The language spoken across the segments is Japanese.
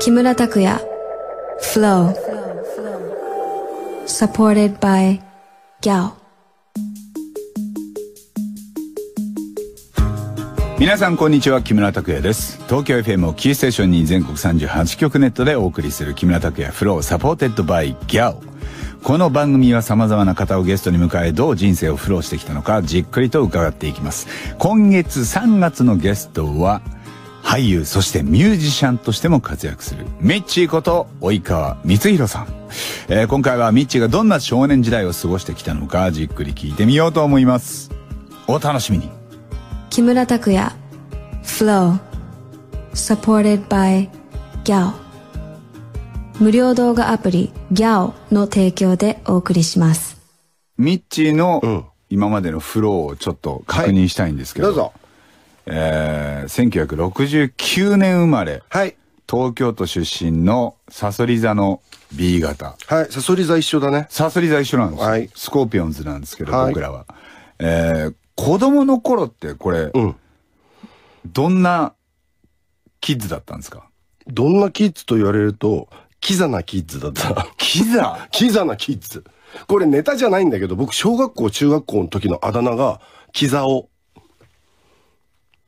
木村拓哉。Flow. Supported by Gyao. 皆さんこんにちは。木村拓哉です。東京 FM をキーステーションに全国38局ネットでお送りする木村拓哉。 Flow supported by Gyao この番組は様々な方をゲストに迎えどう人生を flow してきたのかじっくりと伺っていきます。今月3月のゲストは俳優そしてミュージシャンとしても活躍するミッチーこと及川光弘さん、えー今回はミッチーがどんな少年時代を過ごしてきたのかじっくり聞いてみようと思います。お楽しみに。木村拓哉 Flow Supported by Gao 無料動画アプリ Gao の提供でお送りします。ミッチーうん。の今までのフローをちょっと確認したいんですけど、どうぞ。えー、1969年生まれ、はい。東京都出身のサソリ座の B 型。はい。サソリ座一緒だね。サソリ座一緒なんですよ。はいスコーピオンズなんですけど、はい僕らは。えー、子供の頃ってこれ、うん。どんなキッズだったんですか？どんなキッズと言われると、キザなキッズだった。キザ？キザなキッズ。これネタじゃないんだけど、僕、小学校、中学校の時のあだ名が、キザオ。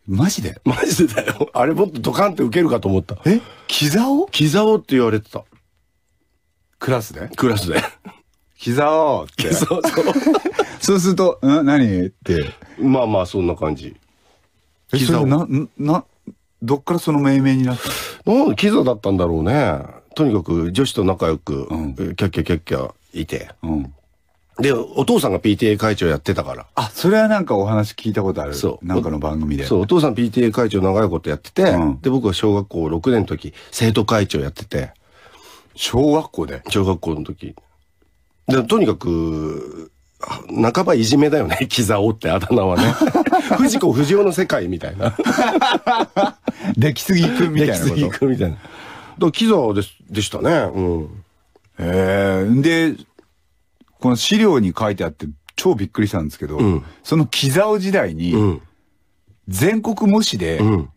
マジで？マジでだよ。あれもっとドカンって受けるかと思った。え？キザオキザオって言われてた。クラスで？クラスで。キザオって。そうそう。そうすると、ん？何？って。まあまあ、そんな感じ。えキザれな、ん？な、どっからその命名になったなんでキザだったんだろうね。とにかく女子と仲良く、うんキャッキャキャッキャいて。うん。で、お父さんが PTA 会長やってたから。あ、それはなんかお話聞いたことある。そうなんかの番組で。そう、お父さん PTA 会長長いことやってて、うんで、僕は小学校6年の時、生徒会長やってて、小学校で？小学校の時。で、とにかく、あ半ばいじめだよね、キザオってあだ名はね。藤子不二雄の世界みたいな。出来すぎくんみたいなこ出来すぎと。くみたいな。だキザででしたね。うん。ええで、この資料に書いてあって超びっくりしたんですけど、うんそのキザオ時代に、うん。全国模試でうん。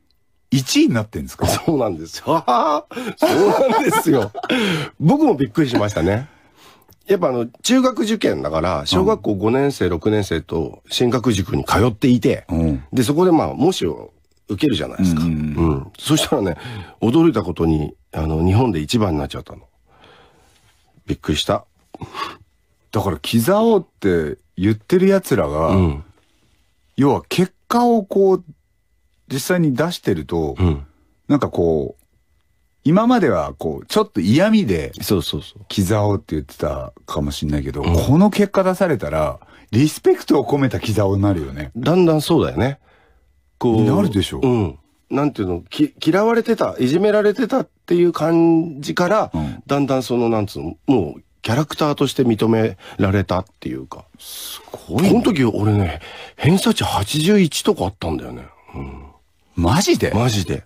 1位になってんですか、そうなんですよ。そうなんですよ。僕もびっくりしましたね。やっぱあの、中学受験だから、小学校5年生、6年生と進学塾に通っていて、うんで、そこでまあ、模試を受けるじゃないですか。ううんんそしたらね、驚いたことに、あの、日本で一番になっちゃったの。びっくりした。だからキザオって言ってる奴らが、うん。要は結果をこう、実際に出してると、うん。なんかこう、今まではこう、ちょっと嫌味で、そうそうそう。キザオって言ってたかもしんないけど、うんこの結果出されたら、リスペクトを込めたキザオになるよね。だんだんそうだよね。こう。なるでしょうん。なんていうの、き嫌われてた、いじめられてたっていう感じから、うんだんだんその、なんつうの、もう、キャラクターとして認められたっていうか。すこの時俺ね、偏差値81とかあったんだよね。マジで？マジで。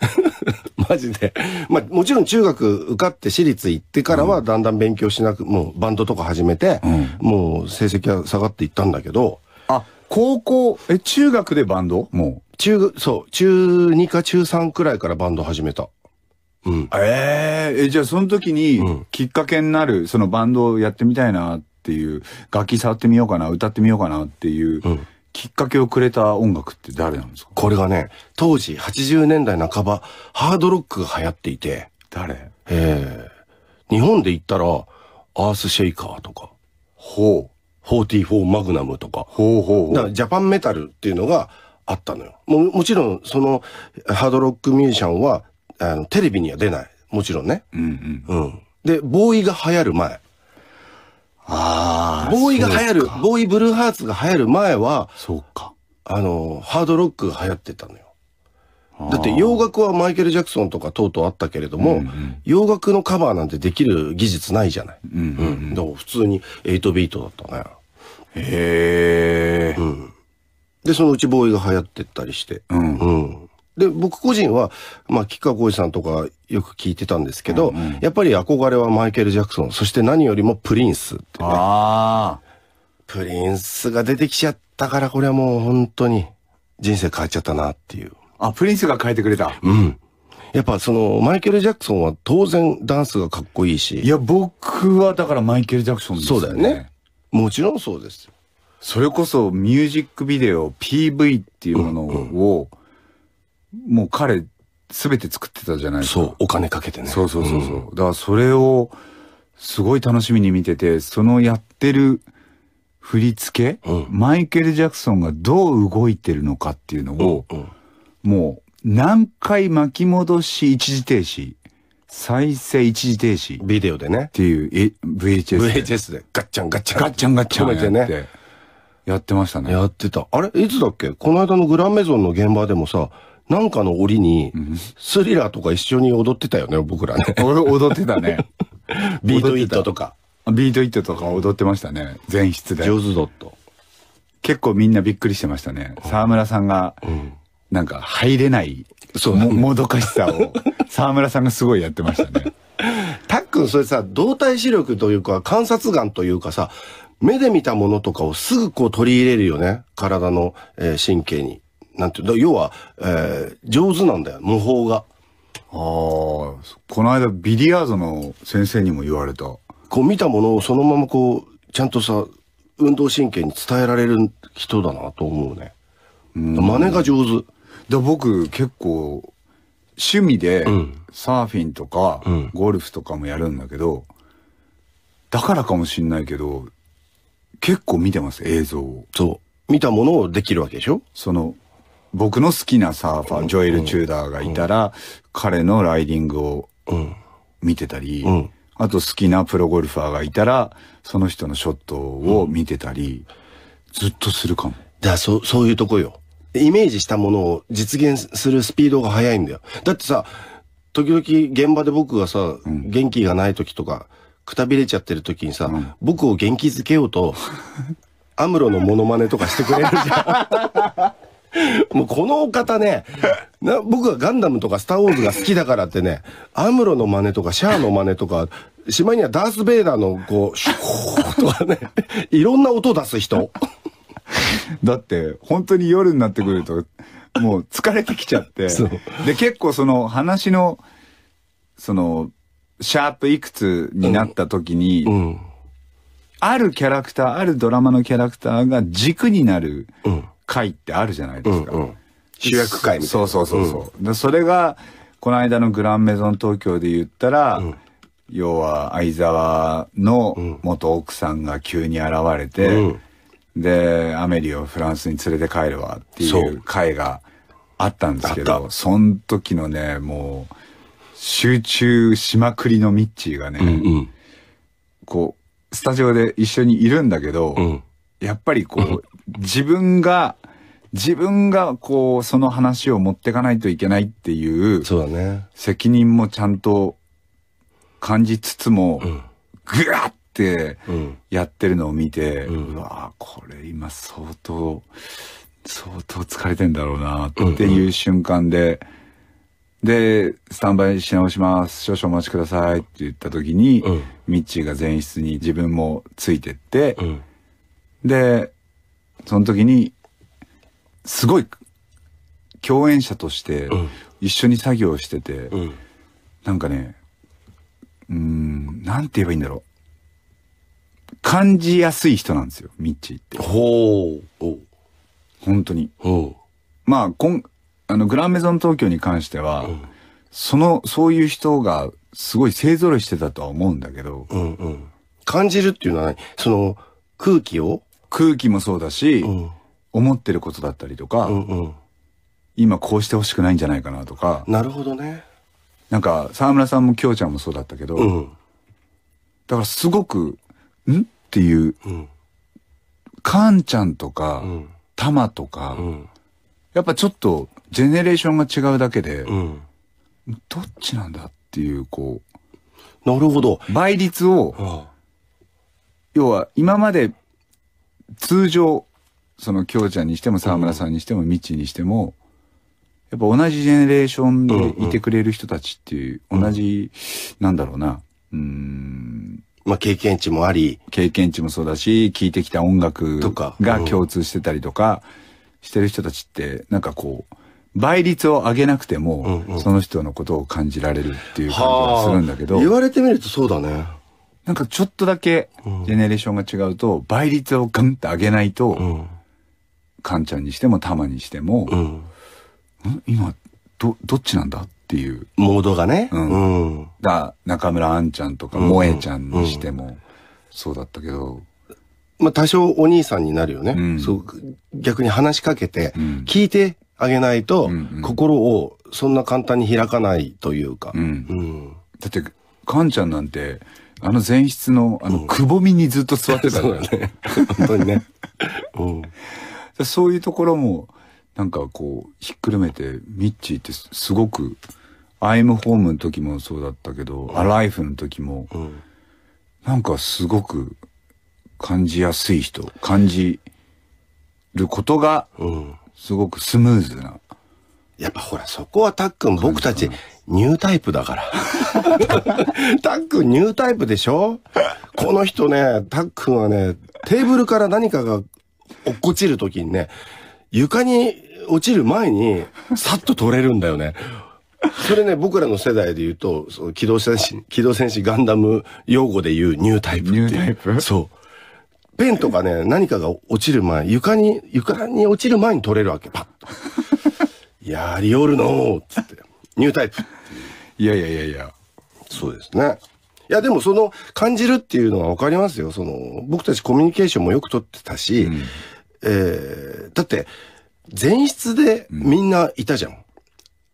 マジで。まあ、もちろん中学受かって私立行ってからはだんだん勉強しなく、もうバンドとか始めて、うんもう成績は下がっていったんだけど、あ、高校、え、中学でバンド？も中学、そう、中2か中3くらいからバンド始めた。うん。う。えええ、じゃあその時うにん、きっかけになる、そのバンドをやってみたいなっていう、楽器触ってみようかな、歌ってみようかなっていう、うんきっかけをくれた音楽って誰なんですか？これがね、当時80年代半ば、ハードロックが流行っていて、誰？えー日本で言ったら、アースシェイカーとか、ほう。44マグナムとか、ほうほうほう。だからジャパンメタルっていうのがあったのよ。ももちろん、その、ハードロックミュージシャンは、あの、テレビには出ない。もちろんね。うんうん。うん。で、ボーイが流行る前。ああ。ボーイが流行るボーイブルーハーツが流行る前は、そうか。あの、ハードロックが流行ってたのよ。だって洋楽はマイケル・ジャクソンとかとうとうあったけれども、うんうん洋楽のカバーなんてできる技術ないじゃない。うんうんうん。だから普通に8ビートだったね。へえ。うん。で、そのうちボーイが流行ってったりして。うん。うん。で、僕個人は、まあ、吉川浩司さんとかよく聞いてたんですけど、うんうんやっぱり憧れはマイケル・ジャクソン、そして何よりもプリンスってね。ああ。プリンスが出てきちゃったから、これはもう本当に人生変わっちゃったなっていう。あ、プリンスが変えてくれた。うん。やっぱその、マイケル・ジャクソンは当然ダンスがかっこいいし。いや、僕はだからマイケル・ジャクソンですそうだよね。もちろんそうですよ。それこそミュージックビデオ、PV っていうものを、もう彼、すべて作ってたじゃないですか。そう、お金かけてね。そうそうそうそう。だからそれを、すごい楽しみに見てて、そのやってる振り付け、うんマイケル・ジャクソンがどう動いてるのかっていうのを、うん。もう何回巻き戻し一時停止、再生一時停止っビデオでね。ていうえ VHS で VHS でガッチャンガッチャン。ガッチャンガッチャンやって、ね。やってましたね。やってた。あれいつだっけ？この間のグランメゾンの現場でもさ、なんかの折に、スリラーとか一緒に踊ってたよね、僕らね。俺踊ってたね。Beat It とか。 Beat It とか踊ってましたね。前室で。上手だった。結構みんなびっくりしてましたね。沢村さんが、んなんか入れない、そうももどかしさを、沢村さんがすごいやってましたね。たっくんそれさ、動体視力というか観察眼というかさ、目で見たものとかをすぐこう取り入れるよね。体の、えー神経に。なんていうの要は、えー上手なんだよ。模倣が。ああ、この間ビリヤードの先生にも言われた。こう見たものをそのままこう、ちゃんとさ、運動神経に伝えられる人だなと思うね。真似が上手。で僕結構趣味でんサーフィンとかんゴルフとかもやるんだけど、だからかもしんないけど、結構見てます映像を。そう。見たものをできるわけでしょ？その、僕の好きなサーファー、ジョエル・チューダーがいたら、彼のライディングをうん。見てたり、うんあと好きなプロゴルファーがいたら、その人のショットを見てたり、ずっとするかも。だそ、そういうとこよ。イメージしたものを実現するスピードが速いんだよ。だってさ、時々現場で僕がさ、元気がない時とか、くたびれちゃってる時にさ、僕を元気づけようと、アムロのモノマネとかしてくれるじゃん。もうこのお方ね、な僕がガンダムとかスターウォーズが好きだからってね、アムロの真似とかシャアの真似とか、しまいにはダース・ベイダーのこう、シューとかね、いろんな音出す人。だって、本当に夜になってくると、もう疲れてきちゃってで、結構その話の、その、シャープいくつになった時に、うん。あるキャラクター、あるドラマのキャラクターが軸になるうん。回ってあるじゃないですか。うんうん主役会みたいな。そうそうそうそう。でそれが、この間のグランメゾン東京で言ったら、要は相沢の元奥さんが急に現れて、うんで、アメリをフランスに連れて帰るわっていそうう回があったんですけあど、っその時のね、もう、集中しまくりのミッチーがね、うんこう、スタジオで一緒にいるんだけど、うん。うん。やっぱりこう、自分が、自分がこう、その話を持ってかないといけないっていうそうだね。責任もちゃんと感じつつも、んぐわってうん。やってるのを見て、ううんわぁ、これ今相当、相当疲れてんだろうなっていう瞬間で、で、スタンバイし直します。少々お待ちくださいって言った時に、うんミッチーが前室に自分もついてって、うん。で、その時に、すごい、共演者としてうん、一緒に作業してて、うん。なんかね、うーん、なんて言えばいいんだろう。感じやすい人なんですよ、ミッチーって。ほう。お本当に。うん。まあ、こん、あの、グランメゾン東京に関しては、その、そういう人が、すごい勢揃いしてたとは思うんだけど、うん。うん。感じるっていうのは何？その空気を空気もそうだし、うん。思ってることだったりとか、うんうん。今こうしてほしくないんじゃないかなとか、なるほどね。なんか、沢村さんも京ちゃんもそうだったけど、うん。だからすごく、ん？っていう、うん。カンちゃんとか、うん。タマとか、うん。やっぱちょっと、ジェネレーションが違うだけで、うん。どっちなんだっていう、こなるほど。う、倍率を、あ要は今まで通常、その京ちゃんにしても沢村さんにしてもミッチーにしても、やっぱ同じジェネレーションでいてくれる人たちっていう、同じ、なんだろうな、うーん、まあ経験値もあり。経験値もそうだし、聴いてきた音楽とか。がうん。共通してたりとか、してる人たちって、なんかこう、倍率を上げなくても、うんうん。その人のことを感じられるっていう感じがするんだけど、言われてみるとそうだね。なんかちょっとだけジェネレーションが違うと、倍率をガンって上げないと、うん。カンちゃんにしてもタマにしても、うん。ん？今、ど、どっちなんだ？っていう。モードがね。うんうん。だ中村あんちゃんとか、うん萌えちゃんにしても、そうだったけど、まあ多少お兄さんになるよね。うんそう、逆に話しかけて、うん聞いてあげないと、心をそんな簡単に開かないというか。うんうん。だって、カンちゃんなんて、あの前室の、あの、くぼみにずっと座ってたからね。本当にね。うん。そういうところも、なんかこう、ひっくるめて、ミッチーってすすごく、アイムホームの時もそうだったけど、アライフの時も、うん。なんかすごく感じやすい人、感じることが、うん。すごくスムーズな。やっぱほら、そこはたっくん、僕たち、ニュータイプだから。たっくん、ニュータイプでしょ？この人ね、たっくんはね、テーブルから何かが落っこちるときにね、床に落ちる前に、さっと取れるんだよね。それね、僕らの世代で言うと、その機動戦士、機動戦士ガンダム用語で言うニュータイプっていう。ニュータイプ？そう。ペンとかね、何かが落ちる前、床に、床に落ちる前に取れるわけ、パッと。やりおるのーっつって。ニュータイプ。いやいやいやいや。そうですね。いや、でもその感じるっていうのはわかりますよ。その、僕たちコミュニケーションもよく取ってたし、うんえー、だって、前室でみんないたじゃん。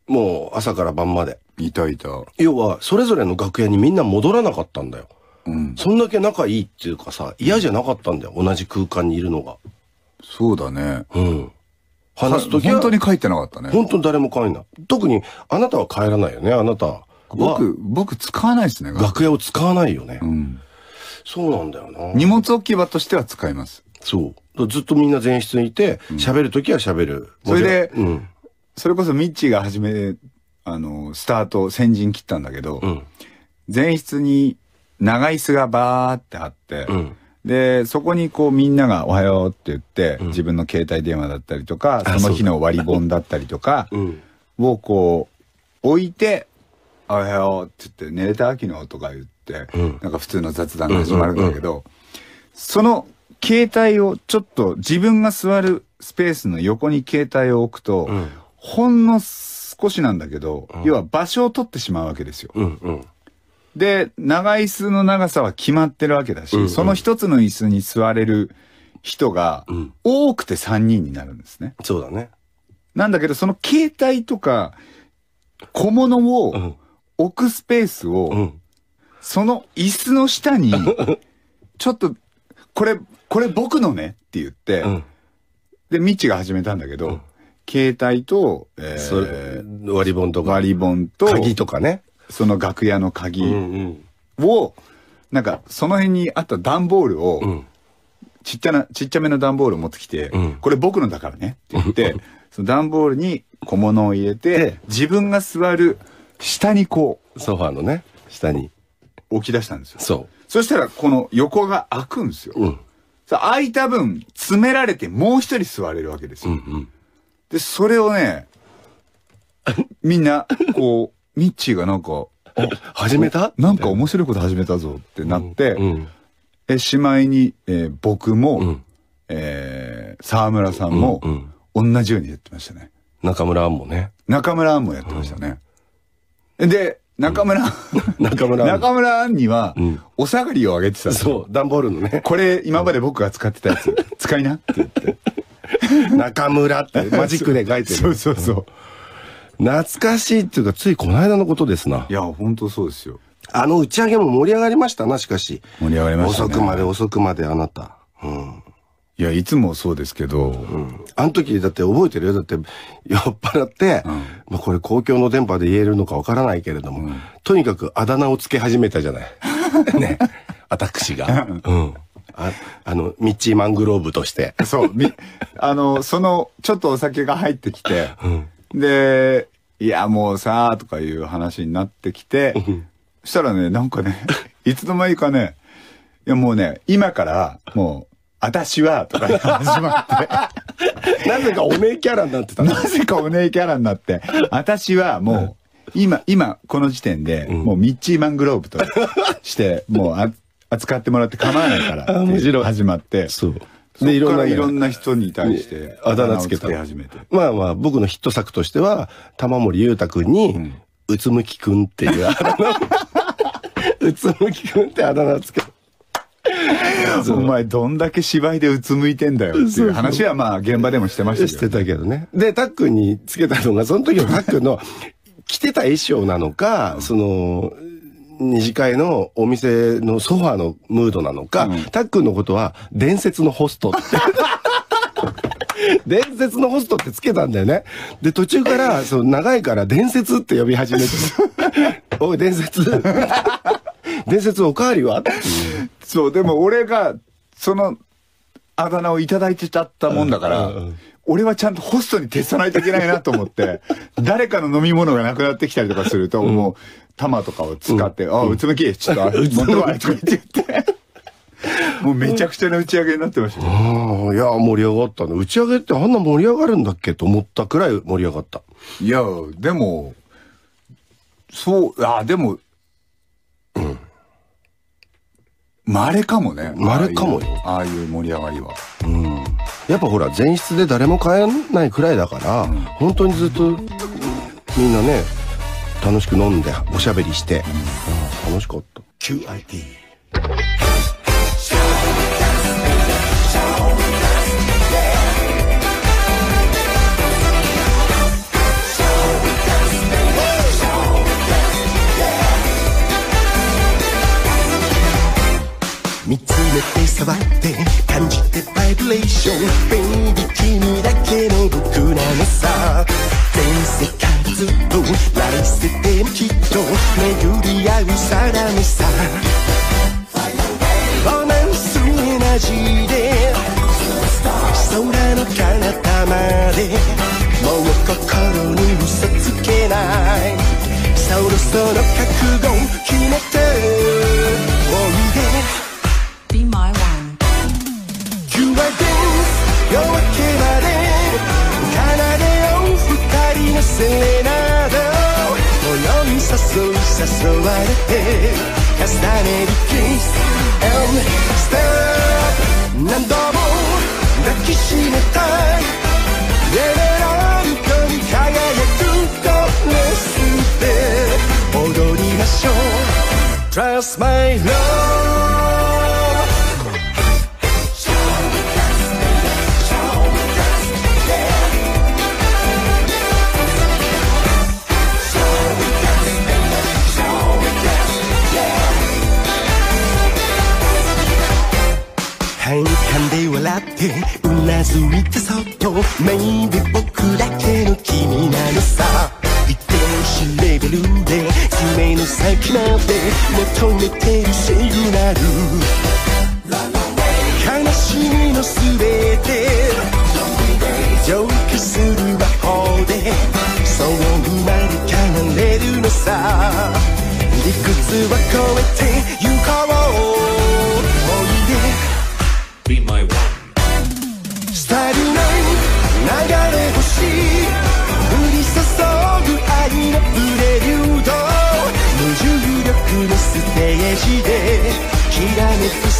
もう朝から晩まで。いたいた。要は、それぞれの楽屋にみんな戻らなかったんだよ。うん。そんだけ仲いいっていうかさ、嫌じゃなかったんだよ。同じ空間にいるのが。そうだね。うん。話すときは、本当に書いてなかったね。本当に誰も帰んない。特に、あなたは帰らないよね。あなたは。僕、僕使わないですね。楽屋を使わないよね。うん。そうなんだよな。荷物置き場としては使います。そう。ずっとみんな前室にいて、喋、るときは喋る。それでうん。それこそミッチーが初め、あの、スタート、先陣切ったんだけど、うん。前室に長椅子がバーってあって、うん。で、そこにこうみんながおはようって言って、うん自分の携帯電話だったりとか、あその日の割り本だったりとか、うん。をこう置いて、おはようって言って、寝れた昨日とか言って、うんなんか普通の雑談が始まるんだけど、その携帯をちょっと自分が座るスペースの横に携帯を置くと、うん。ほんの少しなんだけど、うん要は場所を取ってしまうわけですよ。うん。うん。で、長椅子の長さは決まってるわけだし、うんうんその一つの椅子に座れる人がうん。多くて3人になるんですね。そうだね。なんだけど、その携帯とか小物うをん。置くスペースを、うん。その椅子の下に、ちょっと、これ、これ僕のねって言って、うん。で、ミッチが始めたんだけど、うん携帯と、えー、、割り本とか。割り本と、鍵とかね。その楽屋のう鍵。を、なんか、その辺にあった段ボールを、うん。ちっちゃな、ちっちゃめの段ボールを持ってきて、うんこれ僕のだからねって言って、その段ボールに小物を入れてで、自分が座る下にこソファーのね、下に。う置き出したんですよ。そそしたらこの横が開くんですよ。う。うん。いた分、詰められてもう一人座れるわけですよ。うんうん。で、それをね、みんな、こう、ミッチーがなんか、始めた？なんか面白いこと始めたぞってなって、うん。え、しまいに、えー僕も、うん。えー沢村さんも、うん。同じようにやってましたね。中村アンもね。中村アンもやってましたね。で、中村、中村アン。中村アンにはうん、お下がりをあげてたそう、段ボールのね。これ、今まで僕が使ってたやつ、使いなって言って。中村ってマジックで書いてる。そうそうそう。懐かしいっていうか、ついこの間のことですな。いや、本当そうですよ。あの打ち上げも盛り上がりましたな、しかし。盛り上がりましたね。遅くまで遅くまであなた。うん。いや、いつもそうですけど、うん。あの時、だって覚えてるよ。だって、酔っ払って、まあこれ公共の電波で言えるのかわからないけれども、とにかくあだ名をつけ始めたじゃない。ね。私が。うん。ああの、ミッチーマングローブとして。そう、み、あの、その、ちょっとお酒が入ってきて、うん。で、いや、もうさ、とかいう話になってきて、そしたらね、なんかね、いつの間にかね、いやもうね、今から、もう、私は、とか始まって、なぜかお姉キャラになってた。のなぜかお姉キャラになって、私はもう、今、今、この時点で、もうミッチーマングローブとして、もうあ扱ってもらって構わないから白い。始まって、そう。で、いろんな、ねいろんな人に対して、あだ名つけた始めて。まあまあ、僕のヒット作としては、玉森裕太くんに、うつむきくんっていうあだ名を うつむきくんってあだ名をつけた。お前どんだけ芝居でうつむいてんだよっていう話はまあ現場でもしてましたしてけど。たけどね。で、タックンにつけたのが、その時のタックンの 着てた衣装なのか、その、二次会のお店のソファーのムードなのか、タックンのことは伝説のホストって。伝説のホストってつけたんだよね。で、途中から、そう、長いから伝説って呼び始めて。おい、伝説。伝説おかわりは？っていう。そう、でも俺が、その、あだ名をいただいてちゃったもんだから、うんうんうん俺はちゃんとホストに徹さないといけないなと思って、誰かの飲み物がなくなってきたりとかすると、もう、玉とかを使って、あ、うつむき、ちょっと、持ってこいとか言って言って、もうめちゃくちゃな打ち上げになってましたよ。ああ、いや、盛り上がったね。打ち上げってあんな盛り上がるんだっけと思ったくらい盛り上がった。いや、でも、そう、あ、でも、うん。稀かもね。稀かもよああいうああいう盛り上がりは。うん。やっぱほら、前室で誰も帰らないくらいだから、本当にずっと、うんみんなね、楽しく飲んで、おしゃべりして、うん楽しかった。QIT。見つめて触って感じてバイブレーション。ベイビー君だけの僕なのさ。全世界ずっと来世でもきっと巡り合うさらにさ。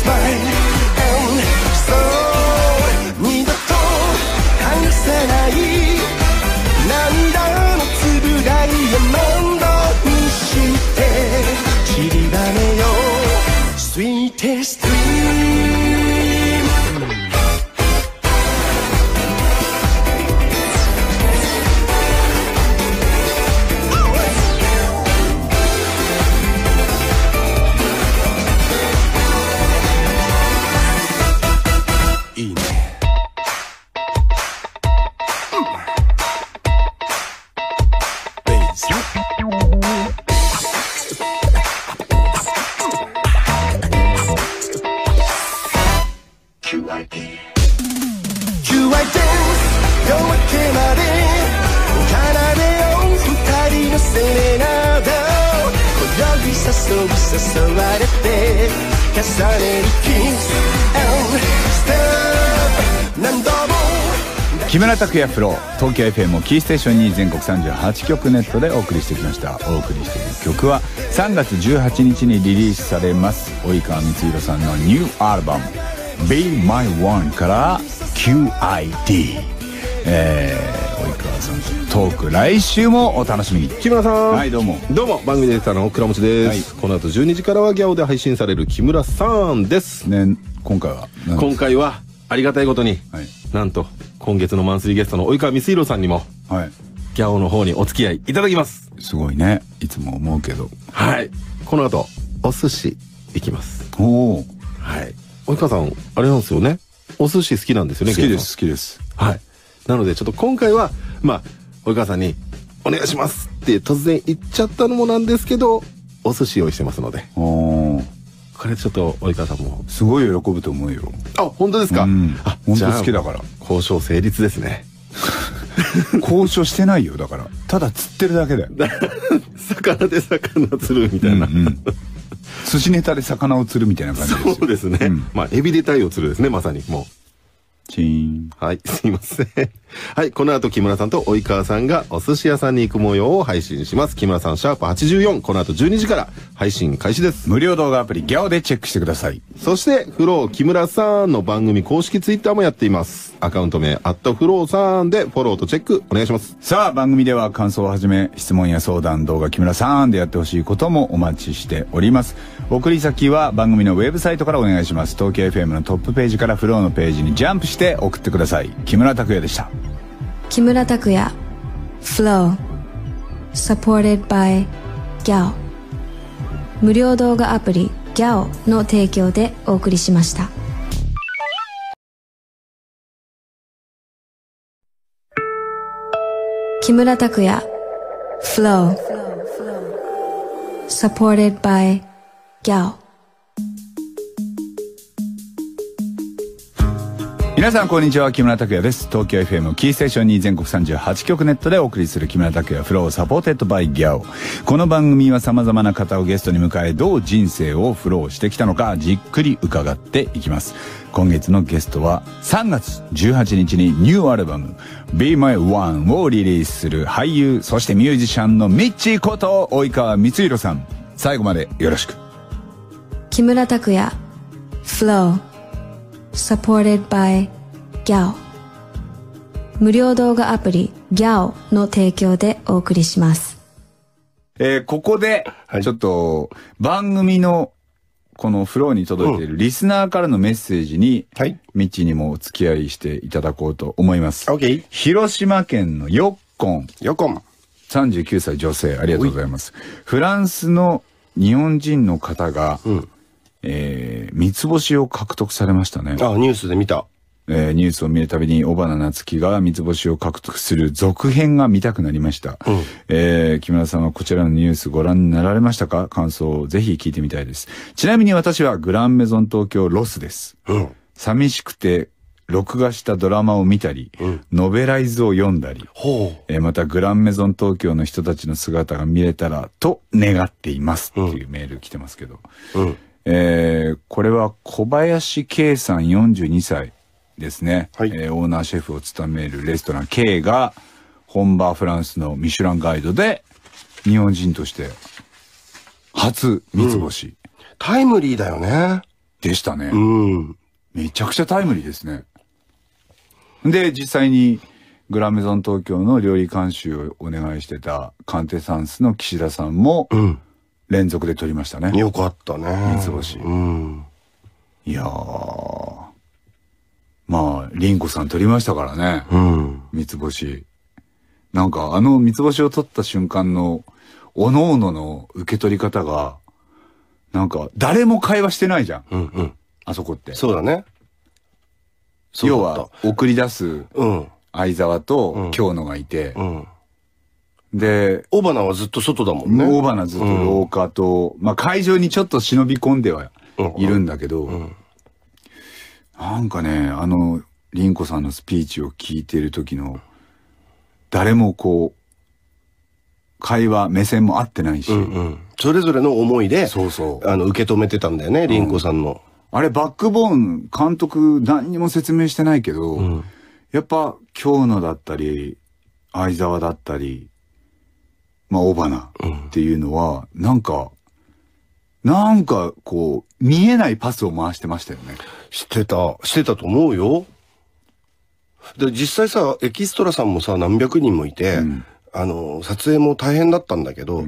mine. And 木村拓哉フロー東京 FM をキーステーションに全国38局ネットでお送りしてきました。お送りしている曲は3月18日にリリースされます。及川光弘さんのニューアルバム「Be My One」から QID えー、及川さんとのトーク来週もお楽しみに。木村さん。はいどうも。どうも番組ディレクターの倉持です、この後12時からはギャオで配信される木村さんです。ね今回は今回はありがたいことに、はい。なんと今月のマンスリーゲストの及川光弘さんにもはい。ギャオの方にお付き合いいただきます。すごいね。いつも思うけど。はい。この後お寿司行きます。おおはい。及川さんあれなんですよね。お寿司好きなんですよね好きです好きです。はい。なのでちょっと今回はまあ及川さんにお願いしますって突然言っちゃったのもなんですけどお寿司用意してますので。おおこれちょっと及川さんも。すごい喜ぶと思うよ。あ本当ですか、うん。あ本当好きだから。交渉成立ですね。交渉してないよだから。ただ釣ってるだけだよ。魚で魚釣るみたいな、うん。寿司ネタで魚を釣るみたいな感じですよ。そうですね、うん。まあエビで鯛を釣るですねまさに。もうチーンはい、すいません。はい、この後木村さんと及川さんがお寿司屋さんに行く模様を配信します。木村さんシャープ84、この後12時から配信開始です。無料動画アプリギャオでチェックしてくださいそして、フロー木村さんの番組公式ツイッターもやっています。アカウント名、アットフローさんでフォローとチェックお願いします。さあ番組では感想をはじめ質問や相談動画木村さんでやってほしいこともお待ちしております送り先は番組のウェブサイトからお願いします東京 FM のトップページからフローのページにジャンプしてして送ってください。木村拓哉でした。木村拓哉。Flow. Supported by GAO. 無料動画アプリ GAO の提供でお送りしました。木村拓哉。Flow. Supported by GAO. 皆さんこんにちは木村拓哉です。東京 FM キーステーションに全国38局ネットでお送りする木村拓哉 Flow supported by Gyao。この番組は様々な方をゲストに迎えどう人生を flow してきたのかじっくり伺っていきます。今月のゲストは3月18日にニューアルバム Be My One をリリースする俳優そしてミュージシャンのミッチーこと及川光博さん。最後までよろしく。木村拓哉 Flow Supported by GAO. 無料動画アプリ GAO の提供でお送りします。えーここでは、い。ちょっと、番組の、このフローに届いているリスナーからのメッセージに、はい。ミッチーにもお付き合いしていただこうと思います。OK 広島県のヨッコン、よこん。39歳女性、ありがとうございます。フランスの日本人の方が、んえー三つ星を獲得されましたね。あ、ニュースで見た。えーニュースを見るたびに小花夏樹が三つ星を獲得する続編が見たくなりました。えー木村さんはこちらのニュースご覧になられましたか？感想をぜひ聞いてみたいです。ちなみに私はグランメゾン東京ロスです。うん。寂しくて録画したドラマを見たり、ノベライズを読んだり、ほえーまたグランメゾン東京の人たちの姿が見れたらと願っていますっていうメール来てますけど。う。うん。えーこれは小林圭さん42歳ですね。はいえーオーナーシェフを務めるレストラン K が本場フランスのミシュランガイドで日本人として初三つ星タイムリーだよね。でしたね。うん。めちゃくちゃタイムリーですね。で、実際にグランメゾン東京の料理監修をお願いしてたカンテサンスの岸田さんもうん。連続で取りましたね。よかったね。三つ星うん。いやー。まあ、リンコさん取りましたからね。うん。三つ星。なんか、あの三つ星を取った瞬間の、おのおのの受け取り方が、なんか、誰も会話してないじゃん。うん。うん。あそこって。そうだね。要は、送り出すうん。相沢とうん京野がいてう、ん。で、オバナはずっと外だもんね。大花ずっと廊下と、まあ会場にちょっと忍び込んではいるんだけど、んなんかね、あの、凛子さんのスピーチを聞いてる時の、誰もこう、会話、目線も合ってないし、うんうん。それぞれの思いで、そうそう。あの、受け止めてたんだよね、凛子さんの。あれ、バックボーン、監督何にも説明してないけど、んやっぱ京野だったり、相沢だったり、まあ、尾花っていうのは、なんか、なんかこう、見えないパスを回してましたよね。してた、してたと思うよ。で、実際さ、エキストラさんもさ、何百人もいて、あの、撮影も大変だったんだけど、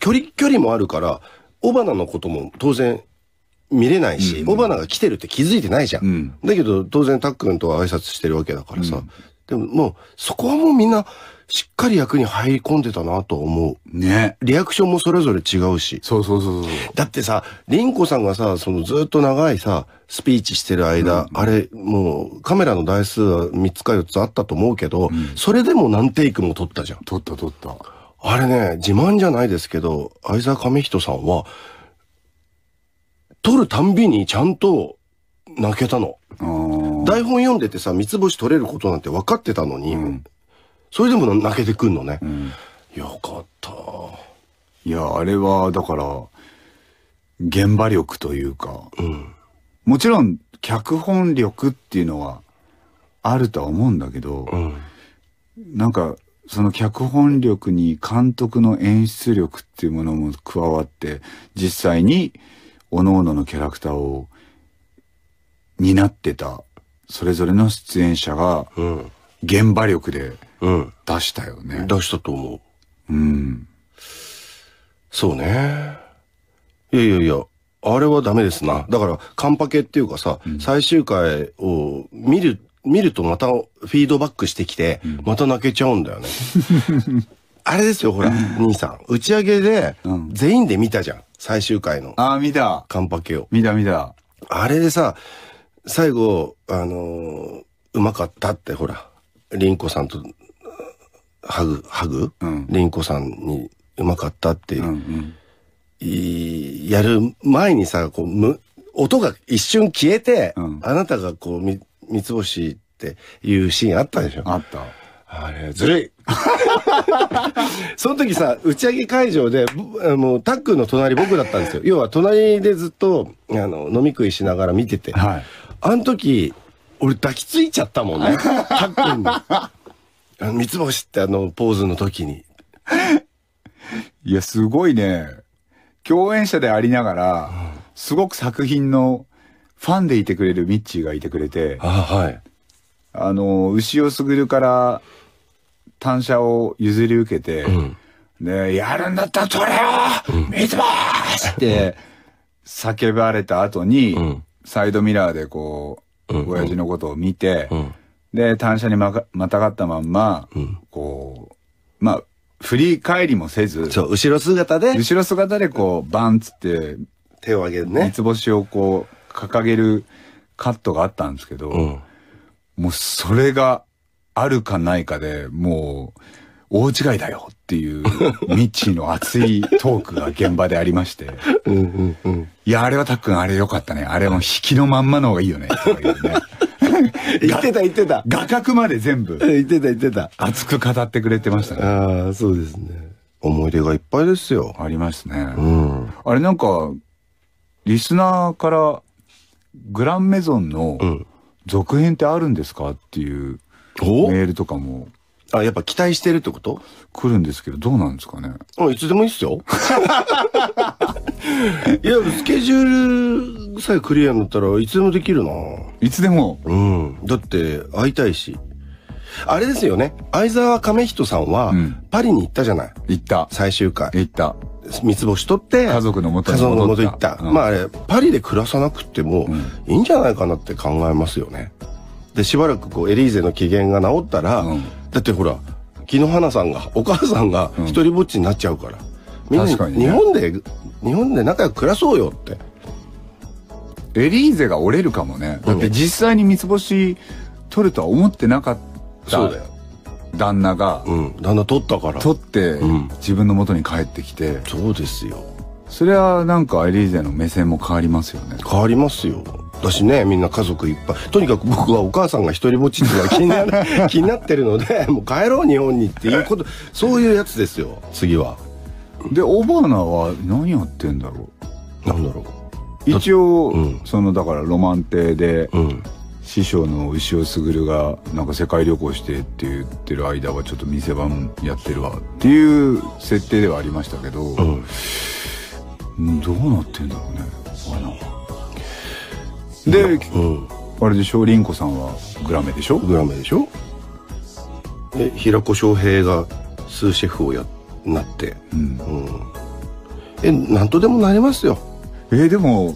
距離、距離もあるから、尾花のことも当然見れないし、尾花が来てるって気づいてないじゃん。んだけど、当然たっくんとは挨拶してるわけだからさ。でももう、そこはもうみんな、しっかり役に入り込んでたなと思う。ね。リアクションもそれぞれ違うし。そうそうそうそう。だってさ、リンコさんがさ、そのずっと長いさ、スピーチしてる間、あれ、もうカメラの台数は3つか4つあったと思うけど、それでも何テイクも撮ったじゃん。撮った撮った。あれね、自慢じゃないですけど、相沢亀人さんは、撮るたんびにちゃんと泣けたの。台本読んでてさ、三つ星取れることなんて分かってたのに、それでも泣けてくんのね。よかった。いや、あれは、だから、現場力というか、うん。もちろん、脚本力っていうのは、あるとは思うんだけど、うん。なんか、その脚本力に監督の演出力っていうものも加わって、実際に、各々のキャラクターを担ってた、それぞれの出演者が、うん。現場力でうん。出したよね。出したと思う。うん。そうね。いやいやいや、あれはダメですな。だから、カンパケっていうかさ、最終回を見る、見るとまたフィードバックしてきて、また泣けちゃうんだよね。あれですよ、ほら、兄さん。打ち上げでうん、全員で見たじゃん。最終回のああ、見た。カンパケを。見た見た。あれでさ、最後、あのーうまかったって、ほら、リンコさんと、ハグ、ハグ、うんリンコさんにうまかったって、うんうん。いやる前にさ、こう、む、音が一瞬消えて、うんあなたがこう、み、三つ星っていうシーンあったでしょあった。あれ、ずるい。その時さ、打ち上げ会場で、ぼあの、タックンの隣僕だったんですよ。要は、隣でずっと、あの、飲み食いしながら見てて。はい。あの時、俺抱きついちゃったもんね。タックンに。あの、三つ星ってあの、ポーズの時に。いや、すごいね。共演者でありながら、すごく作品のファンでいてくれるミッチーがいてくれて、あはい。あの、牛尾卓から単車を譲り受けて、んで、やるんだったらそれを、三つ星って叫ばれた後に、んサイドミラーでこう、うん親父のことを見て、んで、単車にまがまたがったまんま、こう、まあ、振り返りもせず、そう、後ろ姿で後ろ姿でこう、バンっつって、手を挙げる三ね。つ星をこう、掲げるカットがあったんですけど、うん。もうそれがあるかないかでもう、大違いだよっていう、ミッチーの熱いトークが現場でありまして、うんうんうん。いや、あれはたっくんあれよかったね。あれも引きのまんまの方がいいよね。とか言うね。言ってた言ってた。画角まで全部言ってた言ってた。熱く語ってくれてましたね。ああ、そうですね。思い出がいっぱいですよ。ありますね。うん。あれなんか、リスナーから、グランメゾンのうん続編ってあるんですか？っていうお？メールとかもあ、やっぱ期待してるってこと？来るんですけど、どうなんですかね？あ、いつでもいいっすよ。いや、スケジュールさえクリアになったらいつでもできるな。いつでも、うん。だって、会いたいし。あれですよね。相沢亀人さんはうん、パリに行ったじゃない？行った。最終回。行った。三つ星取って、家族の元に家族の戻った元行った。うんまああれ、パリで暮らさなくても、いいんじゃないかなって考えますよね。で、しばらくこう、エリーゼの機嫌が治ったら、うんだってほら、木野花さんが、お母さんが一人ぼっちになっちゃうから。みんな確かにね日本で、日本で仲良く暮らそうよって。エリーゼが折れるかもね。だって実際に三つ星取るとは思ってなかったそうだよ。旦那が、うん。旦那取ったから。取ってん自分の元に帰ってきて、そうですよ。それはなんかエリーゼの目線も変わりますよね。変わりますよ。だしね、みんな家族いっぱい。とにかく僕はお母さんが一人ぼっちっていうのが気になる 気になってるので、もう帰ろう日本にっていうこと、そういうやつですよ、次は。で、オバナは何やってんだろなんだろう。一応、うんそのだからロマン亭でう。うん。師匠の牛尾卓がなんか世界旅行してって言ってる間はちょっと店番やってるわっていう設定ではありましたけど、うんうんどうなってんだろうねあので、うん。あれでしょ凛子さんはグラメでしょ？グラメでしょ。で平子翔平がスーシェフをやなって。うん。えなんとでもなりますよ。えーでも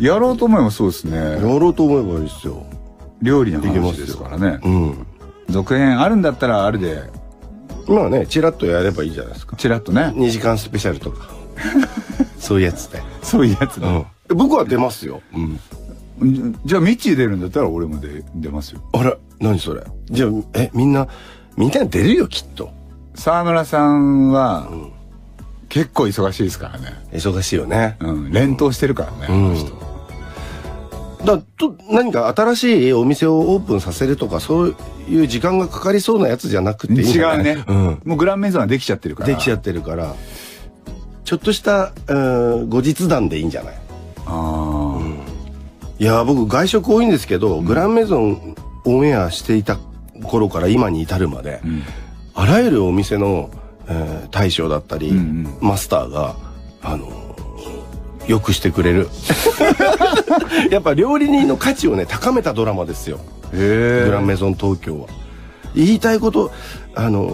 やろうと思えばそうですやねろうと思えばいいですよ。料理のできますよ話ですからねうん。続編あるんだったらあるで。まあねチラッとやればいいじゃないですか。チラッとね。2時間スペシャルとか そういうやつで、そういうやつだ、うん、僕は出ますよ、うん、じゃあミッチー出るんだったら俺も出出ますよ。あら何それ？じゃあえみんなみんな出るよきっと。沢村さんは、結構忙しいですからね。忙しいよね。うん。連投してるからね、うん。あの人。だと何か新しいお店をオープンさせるとかそういう時間がかかりそうなやつじゃなくていいんじゃない？違うね、うん、もうグランメゾンはできちゃってるから。できちゃってるからちょっとした、うん、後日談でいいんじゃない？あいやー僕外食多いんですけど、グランメゾンオンエアしていた頃から今に至るまで、あ、うん。あらゆるお店の、えー大将だったり、うんうん。マスターがあのーよくしてくれる。やっぱ料理人の価値をね高めたドラマですよ。へえグランメゾン東京は。言いたいことあの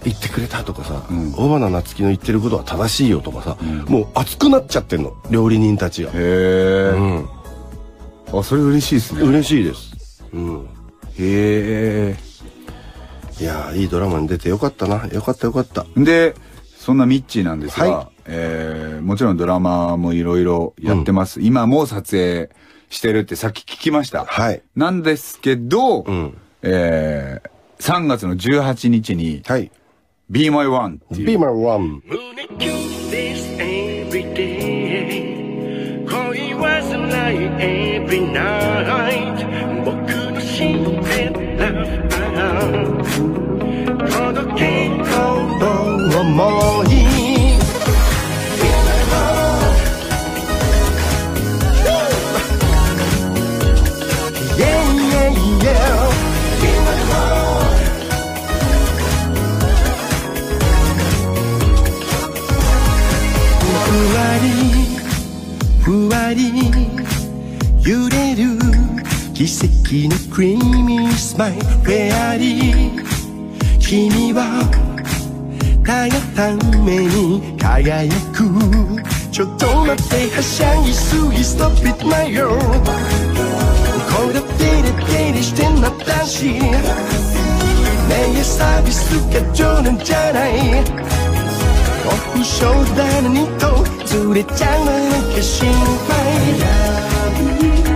ー言ってくれたとかさ、ん。小花夏樹の言ってることは正しいよとかさ、もう熱くなっちゃってんの料理人たちが、へえ、うん、あそれ嬉しいですね。嬉しいです、うん、へいやーいいドラマに出てよかったな。よかったよかった。えでそんなミッチーなんですが、はい。えーもちろんドラマもいろいろやってます、今も撮影してるってさっき聞きました。はい。なんですけど、うん。えー3月の18日にはい「Be My One」っていうビーマンワン胸キュン this every day 恋はさない every night 跡のクリーミースマイルフェアリー君はたがために輝く。ちょっと待ってはしゃぎすぎ Stop it my girl. これデレデレしてんなったし。ねえサービスが冗談じゃない。オフショルダーのニットずれちゃうのなんか心配 I love you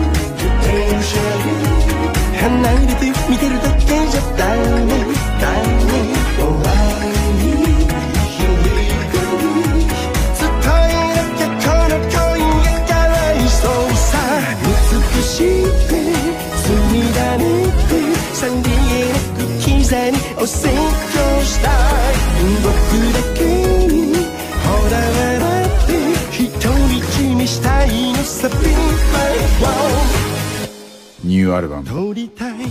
離れて見てるだけじゃダメダメ。終わり伝えなきゃこの恋がかわいそうさ美しく罪だねてさりげなく膝にお説教したューアルバム。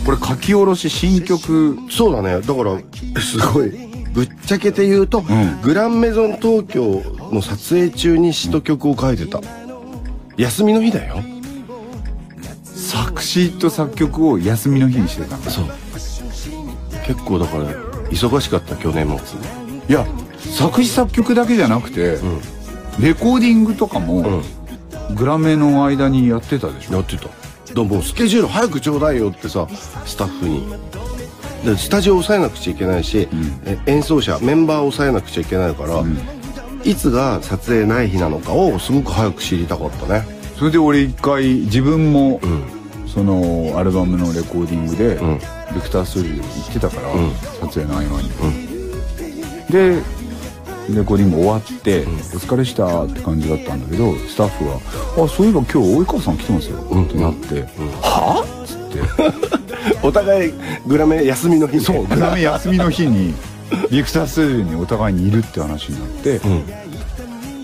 これ書き下ろし新曲。そうだね。だからすごい。ぶっちゃけて言うと、ん。グランメゾン東京の撮影中に詩と曲を書いてた。休みの日だよ。作詞と作曲を休みの日にしてたそう。結構だから忙しかった去年末いや作詞作曲だけじゃなくて、レコーディングとかも、グラメの間にやってたでしょ。やってたでも。スケジュール早くちょうだいよってさスタッフに。でスタジオ抑えなくちゃいけないし、え演奏者メンバーを抑えなくちゃいけないから、いつが撮影ない日なのかをすごく早く知りたかったね。それで俺一回自分も、ん。そのアルバムのレコーディングで、ん。ビクターストジオ行ってたから、ん。撮影の合間に、でレコーディング終わって、お疲れしたって感じだったんだけどスタッフが「あそういえば今日及川さん来てますよ」ってなって「はあ?」っつって。お互いグラメ休みの日に。そうグラメ休みの日に ビクタースタジオにお互いにいるって話になって、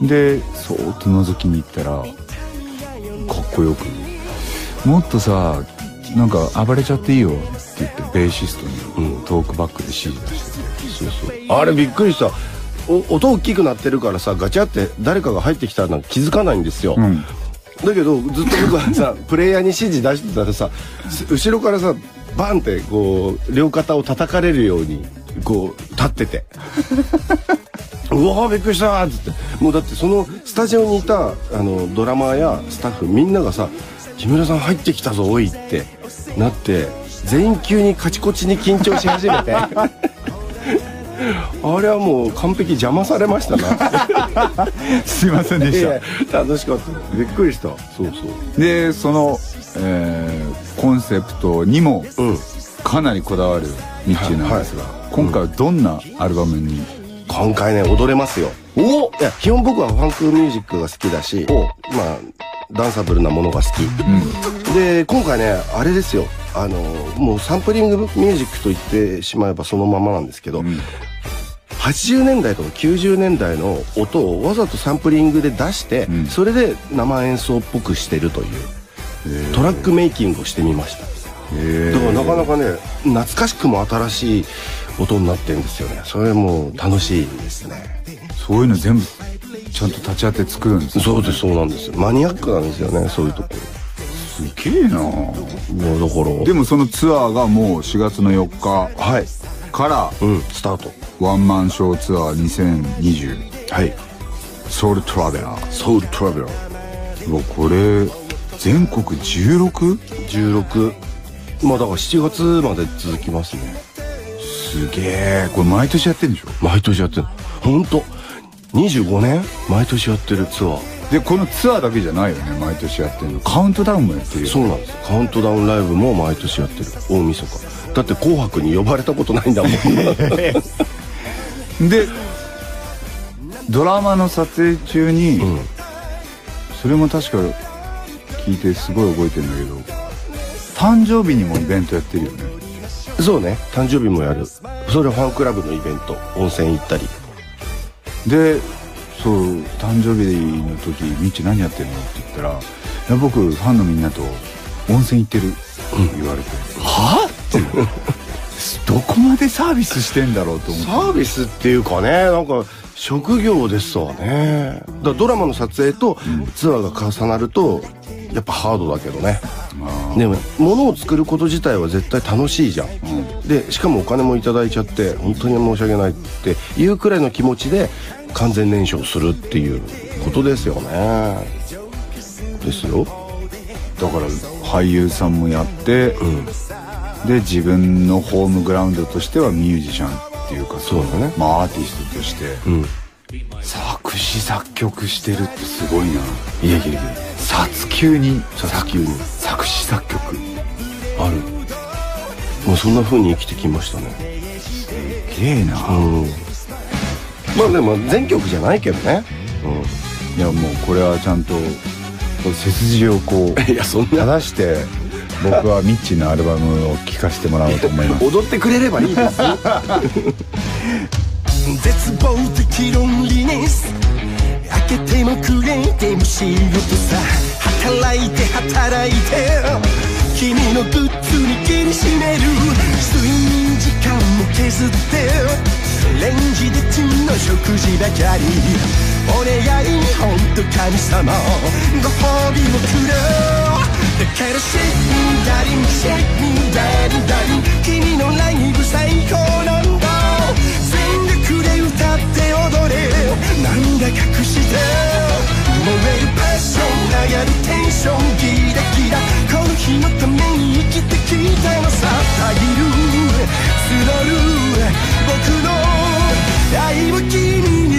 でそーっと覗きに行ったらかっこよくもっとさなんか暴れちゃっていいよって言ってベーシストにトークバックで指示出してて、そうそう。あれびっくりした。お音大きくなってるからさガチャって誰かが入ってきたらなんか気づかないんですよ、ん。だけどずっと僕はさ プレイヤーに指示出してたらさす後ろからさバンってこう両肩を叩かれるようにこう立ってて。うわーびっくりしたーっつって。もうだってそのスタジオにいたあのドラマーやスタッフみんながさ「木村さん入ってきたぞおい」ってなって全員急にカチコチに緊張し始めて あれはもう完璧邪魔されましたな。すいませんでした。楽しかった。びっくりした。そうそう。でその、えーコンセプトにもうん。かなりこだわるミッチーなんですが、今回はどんなアルバムに、今回ね踊れますよ。おいや基本僕はファンクミュージックが好きだしまあダンサブルなものが好き、で今回ねあれですよあのもうサンプリングミュージックと言ってしまえばそのままなんですけど、80年代とか90年代の音をわざとサンプリングで出して、ん。それで生演奏っぽくしてるというトラックメイキングをしてみました。えだからなかなかね懐かしくも新しい音になってるんですよね。それも楽しいですね。そういうの全部ちゃんと立ち会って作るんですね。そうですそうなんですよ。マニアックなんですよねそういうとこすげえな。うだから。でもそのツアーがもう4月の4日はい。からうん。スタート。ワンマンショーツアー2020はいソウルトラベラーソウルトラベラーうわこれ全国 16? 16まあだから7月まで続きますね。すげえ。これ毎年やってんでしょ？毎年やってる。本当25年？毎年やってるツアーでこのツアーだけじゃないよね毎年やってるの。カウントダウンもやってるよそうなんです。カウントダウンライブも毎年やってる。大晦日。だって「紅白」に呼ばれたことないんだもん。でドラマの撮影中に、ん。それも確か聞いてすごい覚えてるんだけど誕生日にもイベントやってるよね。そうね。誕生日もやる。それはファンクラブのイベント。温泉行ったり。でそう誕生日の時「みっち何やってんの?」って言ったら「いや僕ファンのみんなと温泉行ってる」って言われて「はあ?」ってどこまでサービスしてんだろうと思って。サービスっていうかねなんか職業ですわね。だからドラマの撮影とツアーが重なるとやっぱハードだけどね。でも物を作ること自体は絶対楽しいじゃん、でしかもお金もいただいちゃって本当に申し訳ないっていうくらいの気持ちで完全燃焼するっていうことですよね。ですよ。だから俳優さんもやって、ん。で自分のホームグラウンドとしてはミュージシャンっていうかそうだね。まあアーティストとして、うん。作詞作曲してるってすごいな。いやいやいや。殺球に殺球に。作詞作曲。ある。もうそんな風に生きてきましたね。すげえな、うんまあでも全曲じゃないけどね。いやもうこれはちゃんと背筋をこう いやそんな。正して僕はミッチーのアルバムを聴かせてもらおうと思います。踊ってくれればいいです絶望的ロンリネス開けてもくれても仕事さ。働いて働いて。君のグッズ握りしめる。睡眠時間も削ってレンジでチンの食事ばかり。お願いほんと神様。ご褒美をくれだから Shake me darling Shake me darling darling 君のライブ最高なんだ。全力で歌って踊れ。涙隠して燃えるパッション上がるテンションギラギラ。この日のために生きてきたのさ。たぎる。募る。僕の愛を君に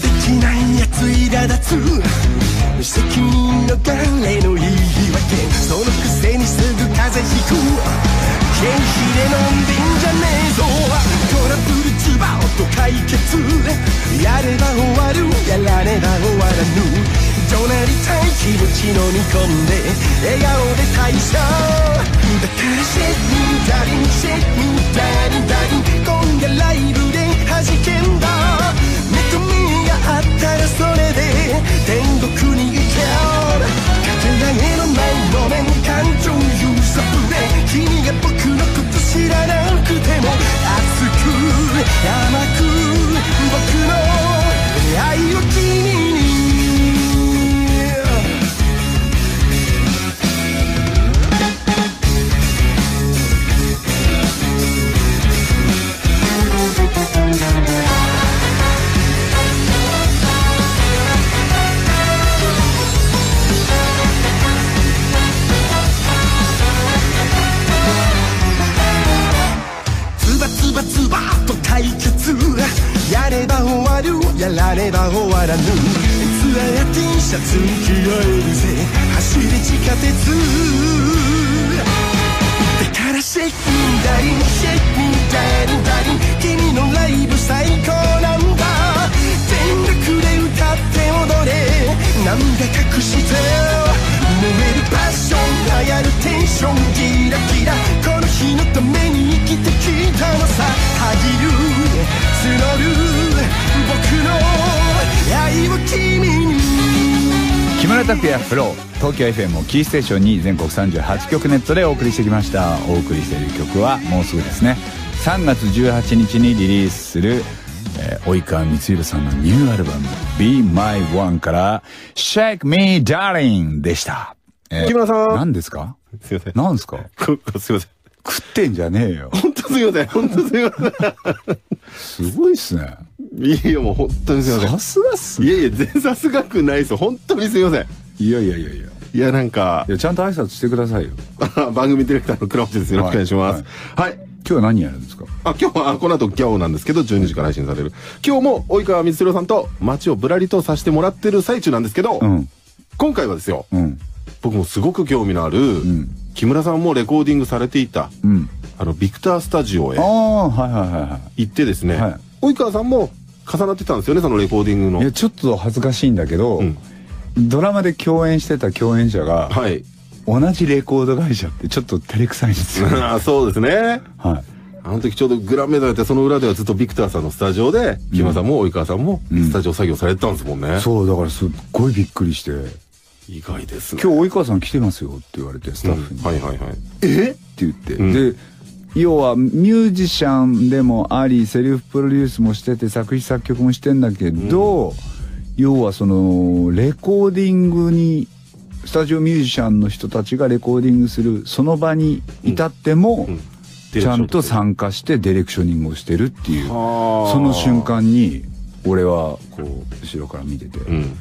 できないやつ苛立つ。責任の彼の言い訳そのくせにすぐ風邪ひく経費で飲んでんじゃねえぞトラブルズバーと解決やれば終わるや忍み込んで笑顔で体操だからシェイダリンシェイダリンダリン今夜ライブで弾けんだ。目と目があったらそれで天国に行けよ。かけがえのない路面感情揺さぶれ。君が僕のこと知らなくても熱く甘く僕の愛を君に。と解決やれば終わるやられば終わらぬツアや T シャツ着替えるぜ。走り地下鉄だからシェイキンダリンシェイキンダリンダリン君のライブ最高なんだ。全力で歌って踊れ。涙隠して燃えるパッション流行るテンションギラギラこの日のために生きてきたのさたぎる募る。僕の愛を君に。木村拓哉フロー東京 FM をキーステーションに全国38局ネットでお送りしてきました。お送りしている曲はもうすぐですね。3月18日にリリースする、及川光弘さんのニューアルバム「Be My One」から「Shake Me Darling」でした、えー木村さん何ですか？すいません。何ですか？こすいません。食ってんじゃねえよ本当すいません。本当すいますごいっすねせん。いやいや、もう本当にすいませんさ。すがっすねいやいや、全然さすがくないです。本当にすいません。いやいやいやいやいや、なんかい、やちゃんと挨拶してくださいよ 番組ディレクターの倉持です。よろしくお願いします。はい。今日は何やるんですか？あ、今日は、あこの後ギャオなんですけど、12時から配信される。今日も、及川光弘さんと街をぶらりとさせてもらってる最中なんですけど、うん。今回はですよ、うん。僕もすごく興味のある、ん。木村さんもレコーディングされていた、うん。あの、ビクタースタジオへああはいはいはいはい行ってですね、はい。及川さんも重なってたんですよね、そのレコーディングの。いやちょっと恥ずかしいんだけど、うん。ドラマで共演してた共演者が、はい。同じレコード会社ってちょっと照れくさいんですよ、あそうですね。はい。あの時ちょうどグランメダルやってその裏ではずっとビクターさんのスタジオで、木村さんも及川さんもスタジオ作業されてたんですもんね。そうだからすっごいびっくりして。意外ですね。今日及川さん来てますよって言われてスタッフに、はいはいはい。え？って言って、うん。で要はミュージシャンでもありセルフプロデュースもしてて作詞作曲もしてんだけど、要はそのレコーディングにスタジオミュージシャンの人たちがレコーディングするその場に至っても、うん。ちゃんと参加してディレクショニングをしてるっていう。はあその瞬間に俺はこう後ろから見てて、うん。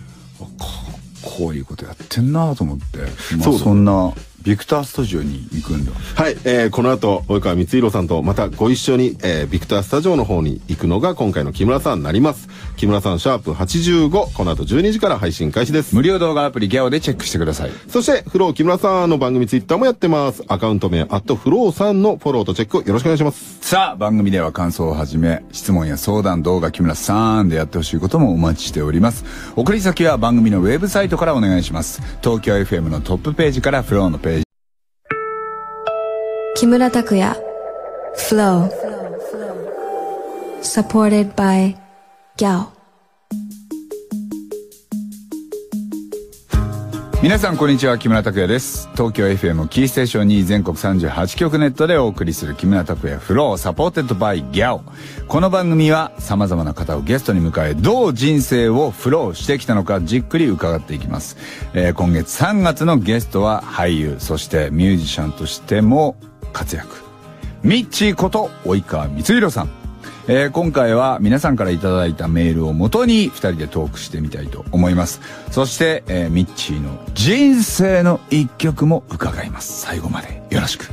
こういうことやってんなと思って、まあ、そんなビクタースタジオに行くんだはい、えー、この後、及川光弘さんとまたご一緒に、えー、ビクタースタジオの方に行くのが今回の木村さんになります。木村さんシャープ85、この後12時から配信開始です。無料動画アプリギャオでチェックしてくださいそして、フロー木村さんの番組ツイッターもやってます。アカウント名、アットフローさんのフォローとチェックよろしくお願いします。さあ番組では感想をはじめ質問や相談動画木村さんでやってほしいこともお待ちしております送り先は番組のウェブサイトからお願いします東京 FM のトップページから Flow のページ木村拓哉。Flow. Supported by GYAO. 皆さんこんにちは。木村拓哉です。東京 FM キーステーションに全国38局ネットでお送りする木村拓哉 Flow。Supported by GYAOこの番組は様々な方をゲストに迎えどう人生をフローしてきたのかじっくり伺っていきます、えー今月3月のゲストは俳優そしてミュージシャンとしても活躍。ミッチーこと及川光弘さん。えー今回は皆さんからいただいたメールをもとに2人でトークしてみたいと思います。そして、えーミッチーの人生の一曲も伺います。最後までよろしく。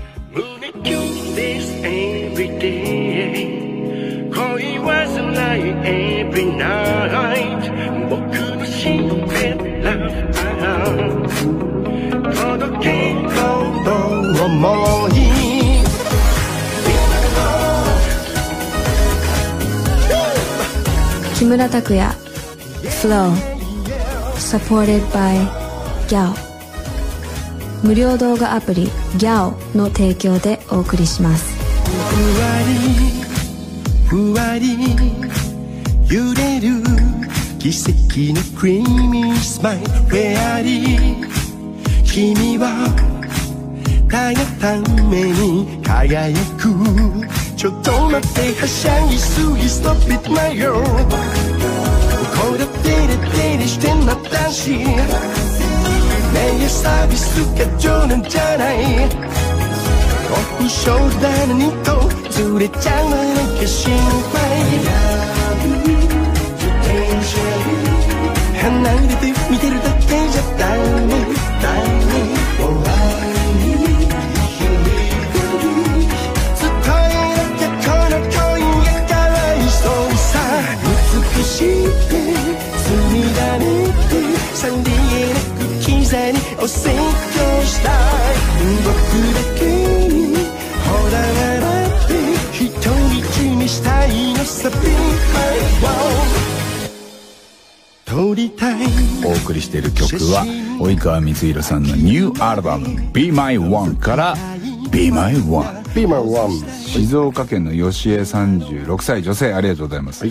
恋はさない every night 僕のシンデレラ届けようと思い。木村拓哉。Flow. Supported by Gao. 無料動画アプリ Gao の提供でお送りします。ふわりふわり揺れる奇跡のクリーミースマイルフェアリー。君はたがために輝く。ちょっと待ってはしゃぎすぎ Stop it my girl これデレデレしてんな男子ねえサービスが冗談じゃないオフショルダーのニットずれちゃうのなんか心配お送りしている曲は及川光弘さんのニューアルバム「Be My One」から「Be My One」ピーマンワン。静岡県の吉江36歳女性ありがとうございます、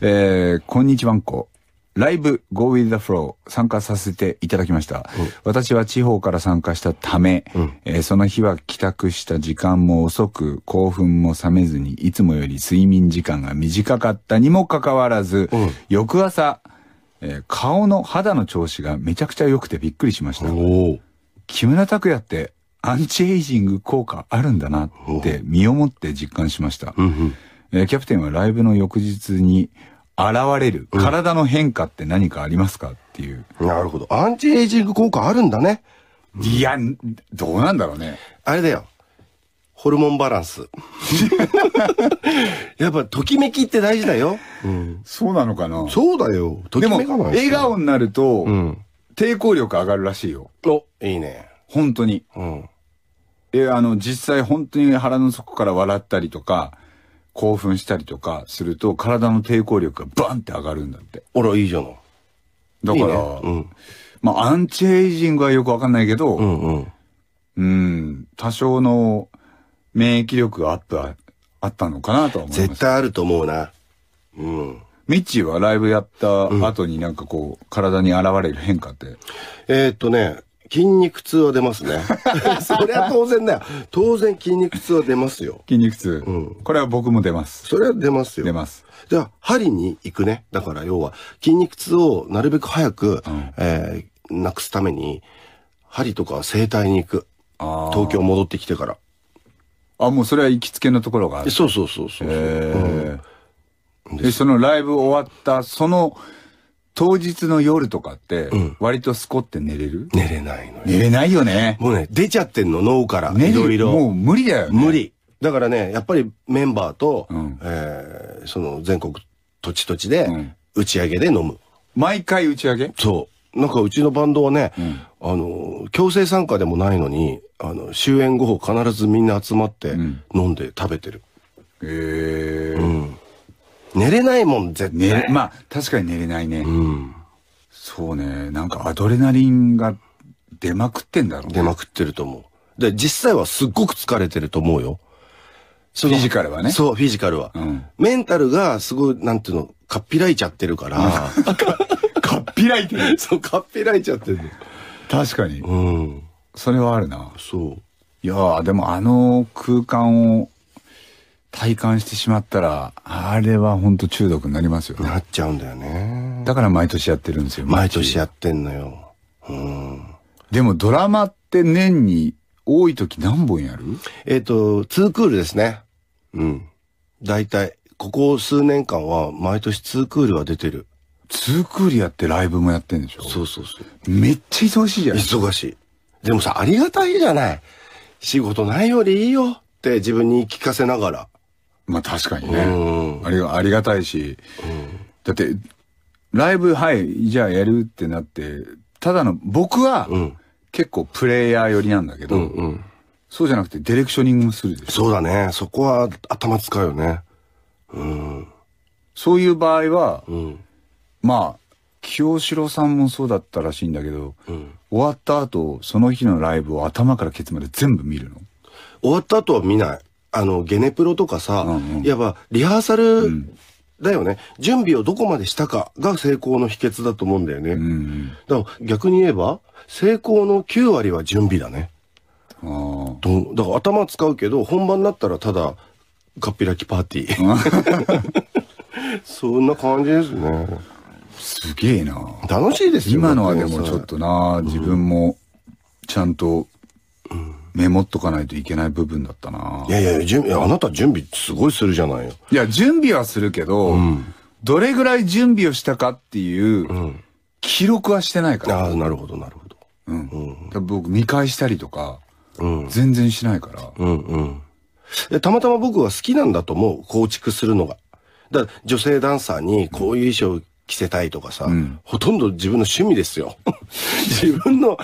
えー、こんにちはんこライブ Go with the Flow 参加させていただきました、私は地方から参加したため、えーその日は帰宅した時間も遅く興奮も冷めずにいつもより睡眠時間が短かったにもかかわらず、翌朝、えー顔の肌の調子がめちゃくちゃ良くてびっくりしました。木村拓哉ってアンチエイジング効果あるんだなって身をもって実感しました、えーキャプテンはライブの翌日に現れる体の変化って何かありますかっていう、なるほど。アンチエイジング効果あるんだね。いやどうなんだろうねあれだよ。ホルモンバランス。やっぱ、ときめきって大事だよ。うん。そうなのかなそうだよ。ときでもめかない笑顔になると、うん。抵抗力上がるらしいよお、いいね。本当にうん。えあの実際本当に腹の底から笑ったりとか興奮したりとかすると体の抵抗力がバンって上がるんだってあら、いいじゃない。だからいいねうん。まあ、アンチエイジングはよくわかんないけど、ううん、んうん。多少の免疫力がアップはあったのかなとは思います。絶対あると思うな。うん。ミッチーはライブやった後になんかこう、体に現れる変化って？えー、っとね、筋肉痛は出ますね。そりゃ当然だよ。当然筋肉痛は出ますよ。筋肉痛。うんこれは僕も出ます。それは出ますよ。出ます。じゃあ、針に行くね。だから要は、筋肉痛をなるべく早く、えーなくすために、針とか整体に行く。東京戻ってきてから。あ、もうそれは行きつけのところがある。そうそうそうそう。へーで、そのライブ終わった、その当日の夜とかって、割とスコって寝れる、寝れないのよ。寝れないよね。もうね、出ちゃってんの、脳から。いろいろ。もう無理だよね。無。理。だからね、やっぱりメンバーと、うんえーその全国土地土地でうん、打ち上げで飲む。毎回打ち上げ？そう。なんかうちのバンドはね、あの、強制参加でもないのに、あの、終演後必ずみんな集まってん飲んで食べてる。へえ、寝れないもん、絶対。寝れ、まあ、確かに寝れないね。うん。そうね。なんかアドレナリンが出まくってんだろうね。出まくってると思う。で、実際はすっごく疲れてると思うよ。そのフィジカルはねそう、フィジカルは。うんメンタルがすごい、なんていうの、かっぴらいちゃってるから。かっぴらいてる。そう、かっぴらいちゃってる。確かに。うん。それはあるな。そう。いやー、でもあの空間を体感してしまったら、あれは本当中毒になりますよね。なっちゃうんだよね。だから毎年やってるんですよ。毎年やってんのよ。うん。でもドラマって年に多い時何本やる？えっ、と、ツークールですね。うん。大体、ここ数年間は毎年ツークールは出てる。ツークールやってライブもやってんでしょ？そうそうそう。めっちゃ忙しいじゃん。忙しい。でもさ、ありがたいじゃない。仕事ないよりいいよって自分に聞かせながら。まあ確かにうね。ん。ありがありがたいし、だって、ライブ、はい、じゃあやるってなって、ただの、僕はうん。結構プレイヤー寄りなんだけど、うんうん。そうじゃなくてディレクショニングもするでしょ。そうだね。そこは頭使うよね。うん。そういう場合は、うん。まあ、清志郎さんもそうだったらしいんだけど、うん。終わった後、その日のライブを頭からケツまで全部見るの。終わった後は見ない。あの、ゲネプロとかさ、うんうんいわばリハーサルだよね、準備をどこまでしたかが成功の秘訣だと思うんだよね。うん。だから逆に言えば、成功の9割は準備だね。あだから頭使うけど、本番になったらただ、かっぴらきパーティー。そんな感じですね。すげえな。楽しいですよ今のはでもちょっとな、自分もちゃんとメモっとかないといけない部分だったな。いやいや、準備、あなた準備すごいするじゃないよ。いや、準備はするけど、どれぐらい準備をしたかっていううん。記録はしてないから。ああ、なるほど、なるほど。うん。だから僕見返したりとか、うん。全然しないから。うんうん。でたまたま僕は好きなんだと思う。構築するのが。だから女性ダンサーにこういう衣装着せたいとかさ、んほとんど自分の趣味ですよ。自分の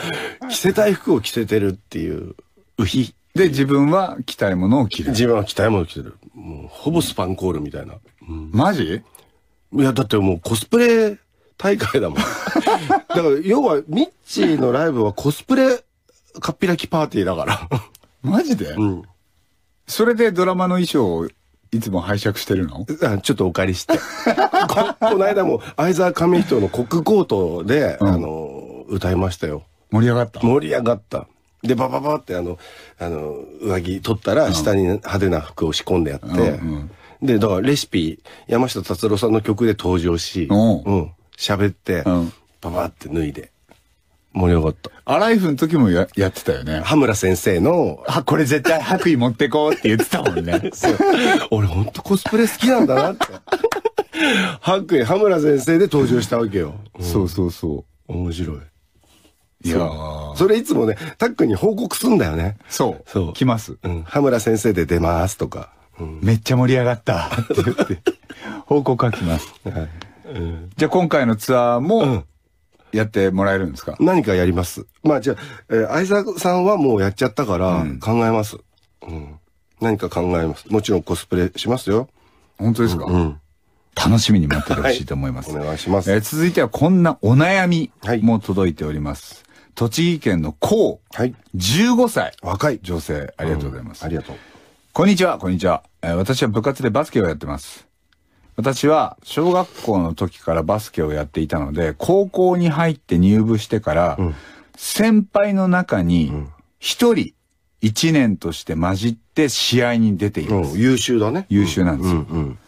着せたい服を着せてるっていう、うひ。で、自分は着たいものを着る。自分は着たいもの着てる。もう、ほぼスパンコールみたいな。マジ？いや、だってもうコスプレ大会だもん。だから、要は、ミッチーのライブはコスプレ、かっぴらきパーティーだから。マジで、うん。それでドラマの衣装をいつも拝借してるの？あちょっとお借りして。ここの間も、相沢上人のコックコートで、うんあの、歌いましたよ。盛り上がった？盛り上がった。で、バババってあの、あの、上着取ったら、下に派手な服を仕込んでやって、うんで、だからレシピ、山下達郎さんの曲で登場し、おううん、喋って、うんババって脱いで、盛り上がった。アライフの時もややってたよね。羽村先生の、あ、これ絶対白衣持ってこうって言ってたもんね。そう俺ほんとコスプレ好きなんだなって。白衣羽村先生で登場したわけよ。そうそうそ面白い。う。いやーそれいつもね、タックに報告すんだよね。そう。そう来ます。うん。羽村先生で出ますとか。うん。めっちゃ盛り上がったって言って、報告が来ます。はい。うんじゃあ今回のツアーうもんやってもらえるんですか、何かやります。まあじゃあ、えー相沢さんはもうやっちゃったから考えます。うん。何か考えます。もちろんコスプレしますよ。本当ですか、うん。楽しみに待っててほしいと思います。お願いします。えー続いてはこんなお悩みはいも届いております。栃木県のこう、はい。15歳、若い。女性、ありがとうございます。ありがとう。こんにちは、こんにちは。えー私は部活でバスケをやってます。私は小学校の時からバスケをやっていたので、高校に入って入部してから、ん先輩の中に一人一年として混じって試合に出ています。うん、優秀だね。優秀なんですよ。うんうん。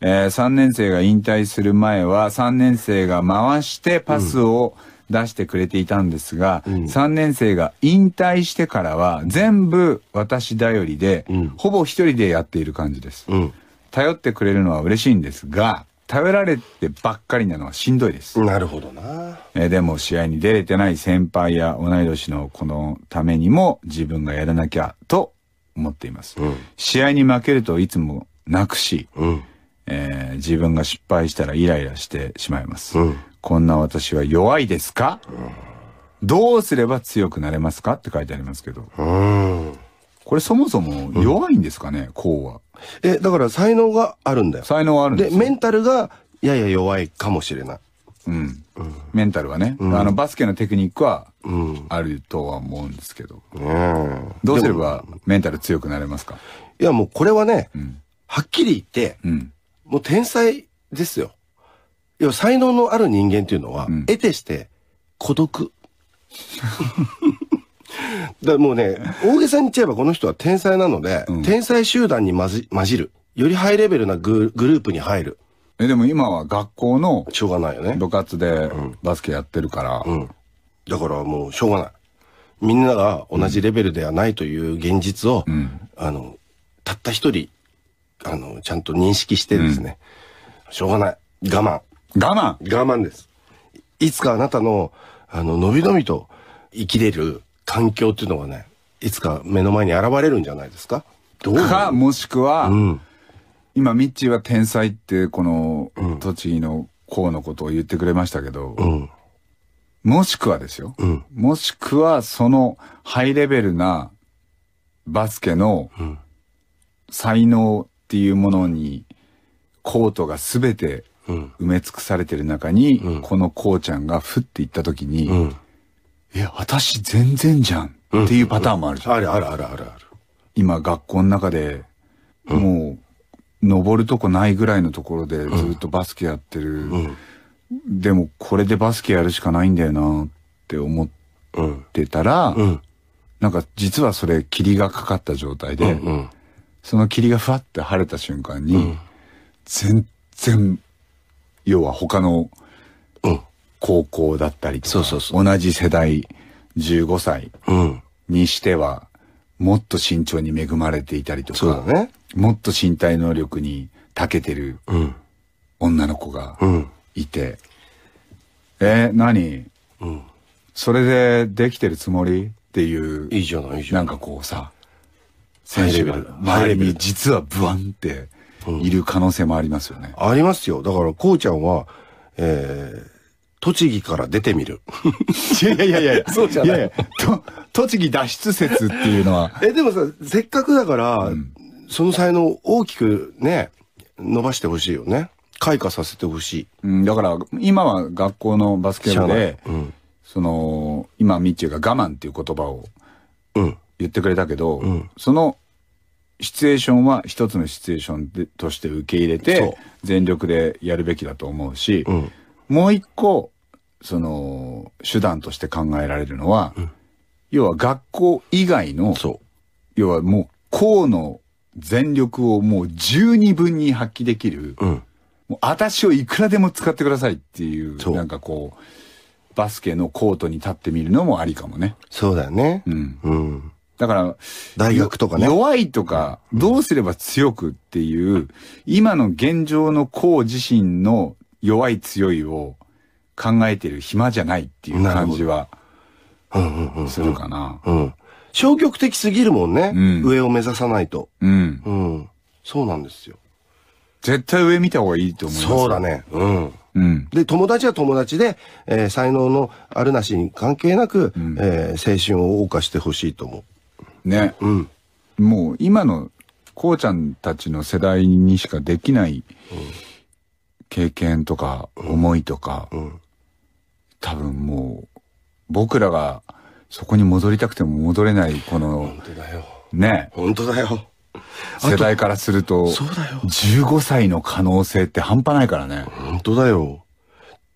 えー3年生が引退する前は3年生が回してパスを出してくれていたんですが、3年生が引退してからは全部私頼りで、うんほぼ一人でやっている感じです。うん。頼ってくれるのは嬉しいんですが、頼られてばっかりなのはしんどいです。なるほどな。えーでも試合に出れてない先輩や同い年の子のためにも自分がやらなきゃと思っています。うん試合に負けるといつも泣くし、うん。えー自分が失敗したらイライラしてしまいます。うんこんな私は弱いですか、どうすれば強くなれますか？って書いてありますけど。うん。これそもそも弱いんですかね、こうは。え、だから才能があるんだよ。才能はあるんでで、すよメンタルがやや弱いかもしれない。うん。メンタルはね、あの、バスケのテクニックはうん。あるとは思うんですけど。うん。どうすればメンタル強くなれますか？いやもうこれはね、んはっきり言って、うん。もう天才ですよ。要は才能のある人間っていうのは、ん得てして孤独。だからもうね、大げさに言っちゃえばこの人は天才なので、うん天才集団に混じ混じる。よりハイレベルなググループに入る。え、でも今は学校のしょうがないよね。部活でバスケやってるから、うん。だからもうしょうがない。みんなが同じレベルではないという現実を、んあの、たった一人、あの、ちゃんと認識してですね、しょうがない。我慢。我慢？我慢です。いつかあなたの、あの、のびのびと生きれる環境っていうのがね、いつか目の前に現れるんじゃないですか？どうか、もしくは、うん。今、ミッチーは天才って、このうん、栃木のこうのことを言ってくれましたけど、うん。もしくはですよ、うん。もしくは、そのハイレベルなバスケのん才能っていうものに、コートがすべてうん。埋め尽くされてる中に、うんこのこうちゃんがふっていった時に、うん。え、私全然じゃんっていうパターンもあるじゃん。あるあるあるあるある。今学校の中で、もう、登るとこないぐらいのところでずっとバスケやってる。うん。でもこれでバスケやるしかないんだよなって思っうん。てたら、うん。なんか実はそれ霧がかかった状態で、うん。その霧がふわって晴れた瞬間に、全然、要は他のうん。高校だったりとか、同じ世代15歳うん。にしては、もっと身長に恵まれていたりとか、ね。もっと身体能力に長けてるうん。女の子がうん。いて、え、何？うん。それでできてるつもり？っていう、いいじゃない、いいじゃなんい。なかこうさ、ハイレベル選手が周りに実はブワンっている可能性もありますよね。ありますよ。だから、こうちゃんは、えー、栃木から出てみる。い やいやいやいやいや、そうじゃないややと栃木脱出説っていうのは、え、でもさ、せっかくだから、その才能を大きくね、伸ばしてほしいよね。開花させてほしい。うん、だから今は学校のバスケ部で、うんその、今ミッチーが我慢っていう言葉をうん。言ってくれたけど、んそのシチュエーションは一つのシチュエーションでとして受け入れて全力でやるべきだと思うし、うん。もう一個その手段として考えられるのは、要は学校以外のそ要はもう校の全力をもう十二分に発揮できる、う。うん。もう私をいくらでも使ってくださいっていうなんかこうバスケのコートに立ってみるのもありかもね。そうだよね。うん。うん。だから、大学とかねよ弱いとか、どうすれば強くっていう、今の現状の校自身の弱い強いを考えてる暇じゃないっていう感じはうんうんうん。するかな。うん。消極的すぎるもんね。うん上を目指さないと。うん。うん。そうなんですよ。絶対上見た方がいいと思います。そうだ。ね。うん。うん。で、友達は友達で、えー才能のあるなしに関係なく、えー青春を謳歌してほしいと思ね。う。うん。もう今のこうちゃんたちの世代にしかできない経験とか思いとか、ん多分もう僕らがそこに戻りたくても戻れないこの本当だよ。ね、本当だよ。世代からするとそうだよ15歳の可能性って半端ないからね。本当だよ。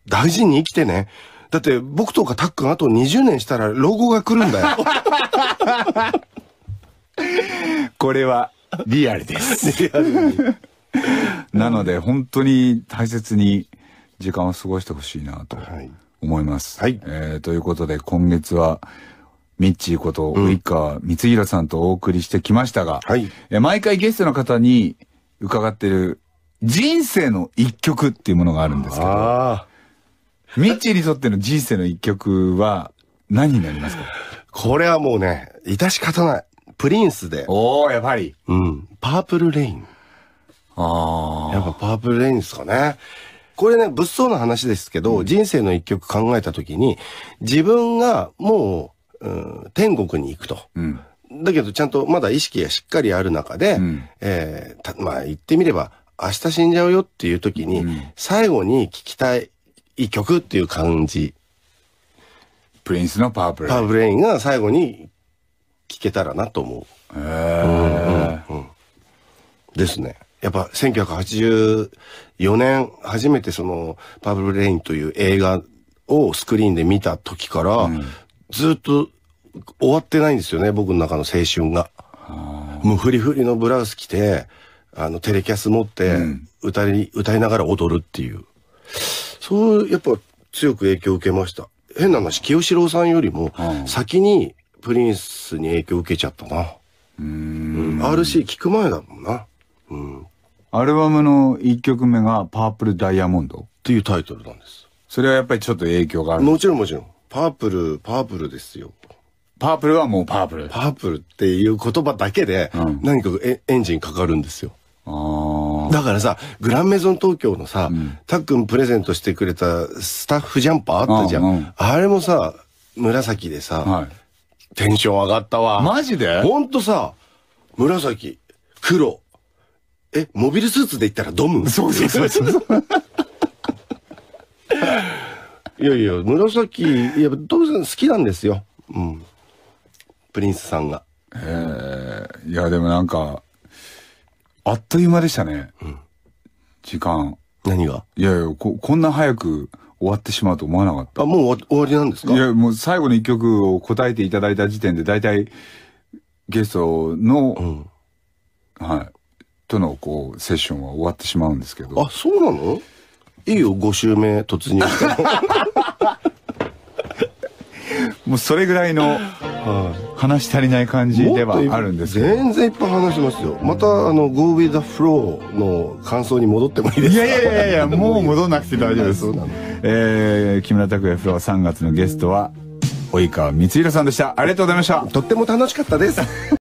大事に生きてね。だって僕とかたっくんあと20年したら老後が来るんだよ。これはリアルです。リアルになので本当に大切に時間を過ごしてほしいなとはい思います。はいえーということで今月はミッチーこと及川光弘さんとお送りしてきましたが、はいえー毎回ゲストの方に伺ってる人生の一曲っていうものがあるんですけど、ああ。ミッチーにとっての人生の一曲は何になりますか？これはもうね、致し方ない。プリンスで。おー、やっぱり。うん。パープルレイン。あやっぱパープルレインですかね。これね、物騒な話ですけど、人生の一曲考えたときに、自分がもう、うん、天国に行くと。うん。だけどちゃんとまだ意識がしっかりある中で、うんえーたまあ言ってみれば、明日死んじゃうよっていう時に、最後に聴きたい曲っていう感じ。プリンスのパープル。パープルレインが最後に聴けたらなと思う。へーですね。やっぱ1984年初めてそのパープル・レインという映画をスクリーンで見た時から、ずっと終わってないんですよね、僕の中の青春が。もうフリフリのブラウス着て、あのテレキャス持って歌い、歌いながら踊るっていう。そう、やっぱ強く影響を受けました。変な話、清志郎さんよりも先にプリンスに影響を受けちゃったな。うん、RC 聞く前だもんな。うん。っアルバムの一曲目がパープルダイヤモンド。ていうタイトルなんです。それはやっぱりちょっと影響がある。もちろんもちろん。パープル、パープルですよ。パープルはもうパープル。あパープルっていう言葉だけでうん何かエエンジンかかるんですよ。あ。だからさ、グランメゾン東京のさ、たっくんプレゼントしてくれたスタッフジャンパーあったじゃん。うんうんあれもさ、紫でさ、はい。テンション上がったわ。マジで？ほんとさ、紫、黒。え、モビルスーツで言ったらドム？そうそうそうそう。いやいや、紫、いや、当然好きなんですよ。うん。プリンスさんが。えーいや、でもなんか、あっという間でしたね。時間。何が？いやいやこ、こんな早く終わってしまうと思わなかった。あ、もう終わりなんですか？いや、もう最後の一曲を答えていただいた時点で、大体、ゲストの、んはい、との、こう、セッションは終わってしまうんですけど。あ、そうなの？いいよ、5週目突入して も。もうそれぐらいの話し足りない感じではあるんですけど。全然いっぱい話しますよ。また、あの、Go with the flow の感想に戻ってもいいですか？いやいやいやいや、もう戻んなくて大丈夫です。えー、木村拓哉フロア3月のゲストは、及川光弘さんでした。ありがとうございました。とっても楽しかったです。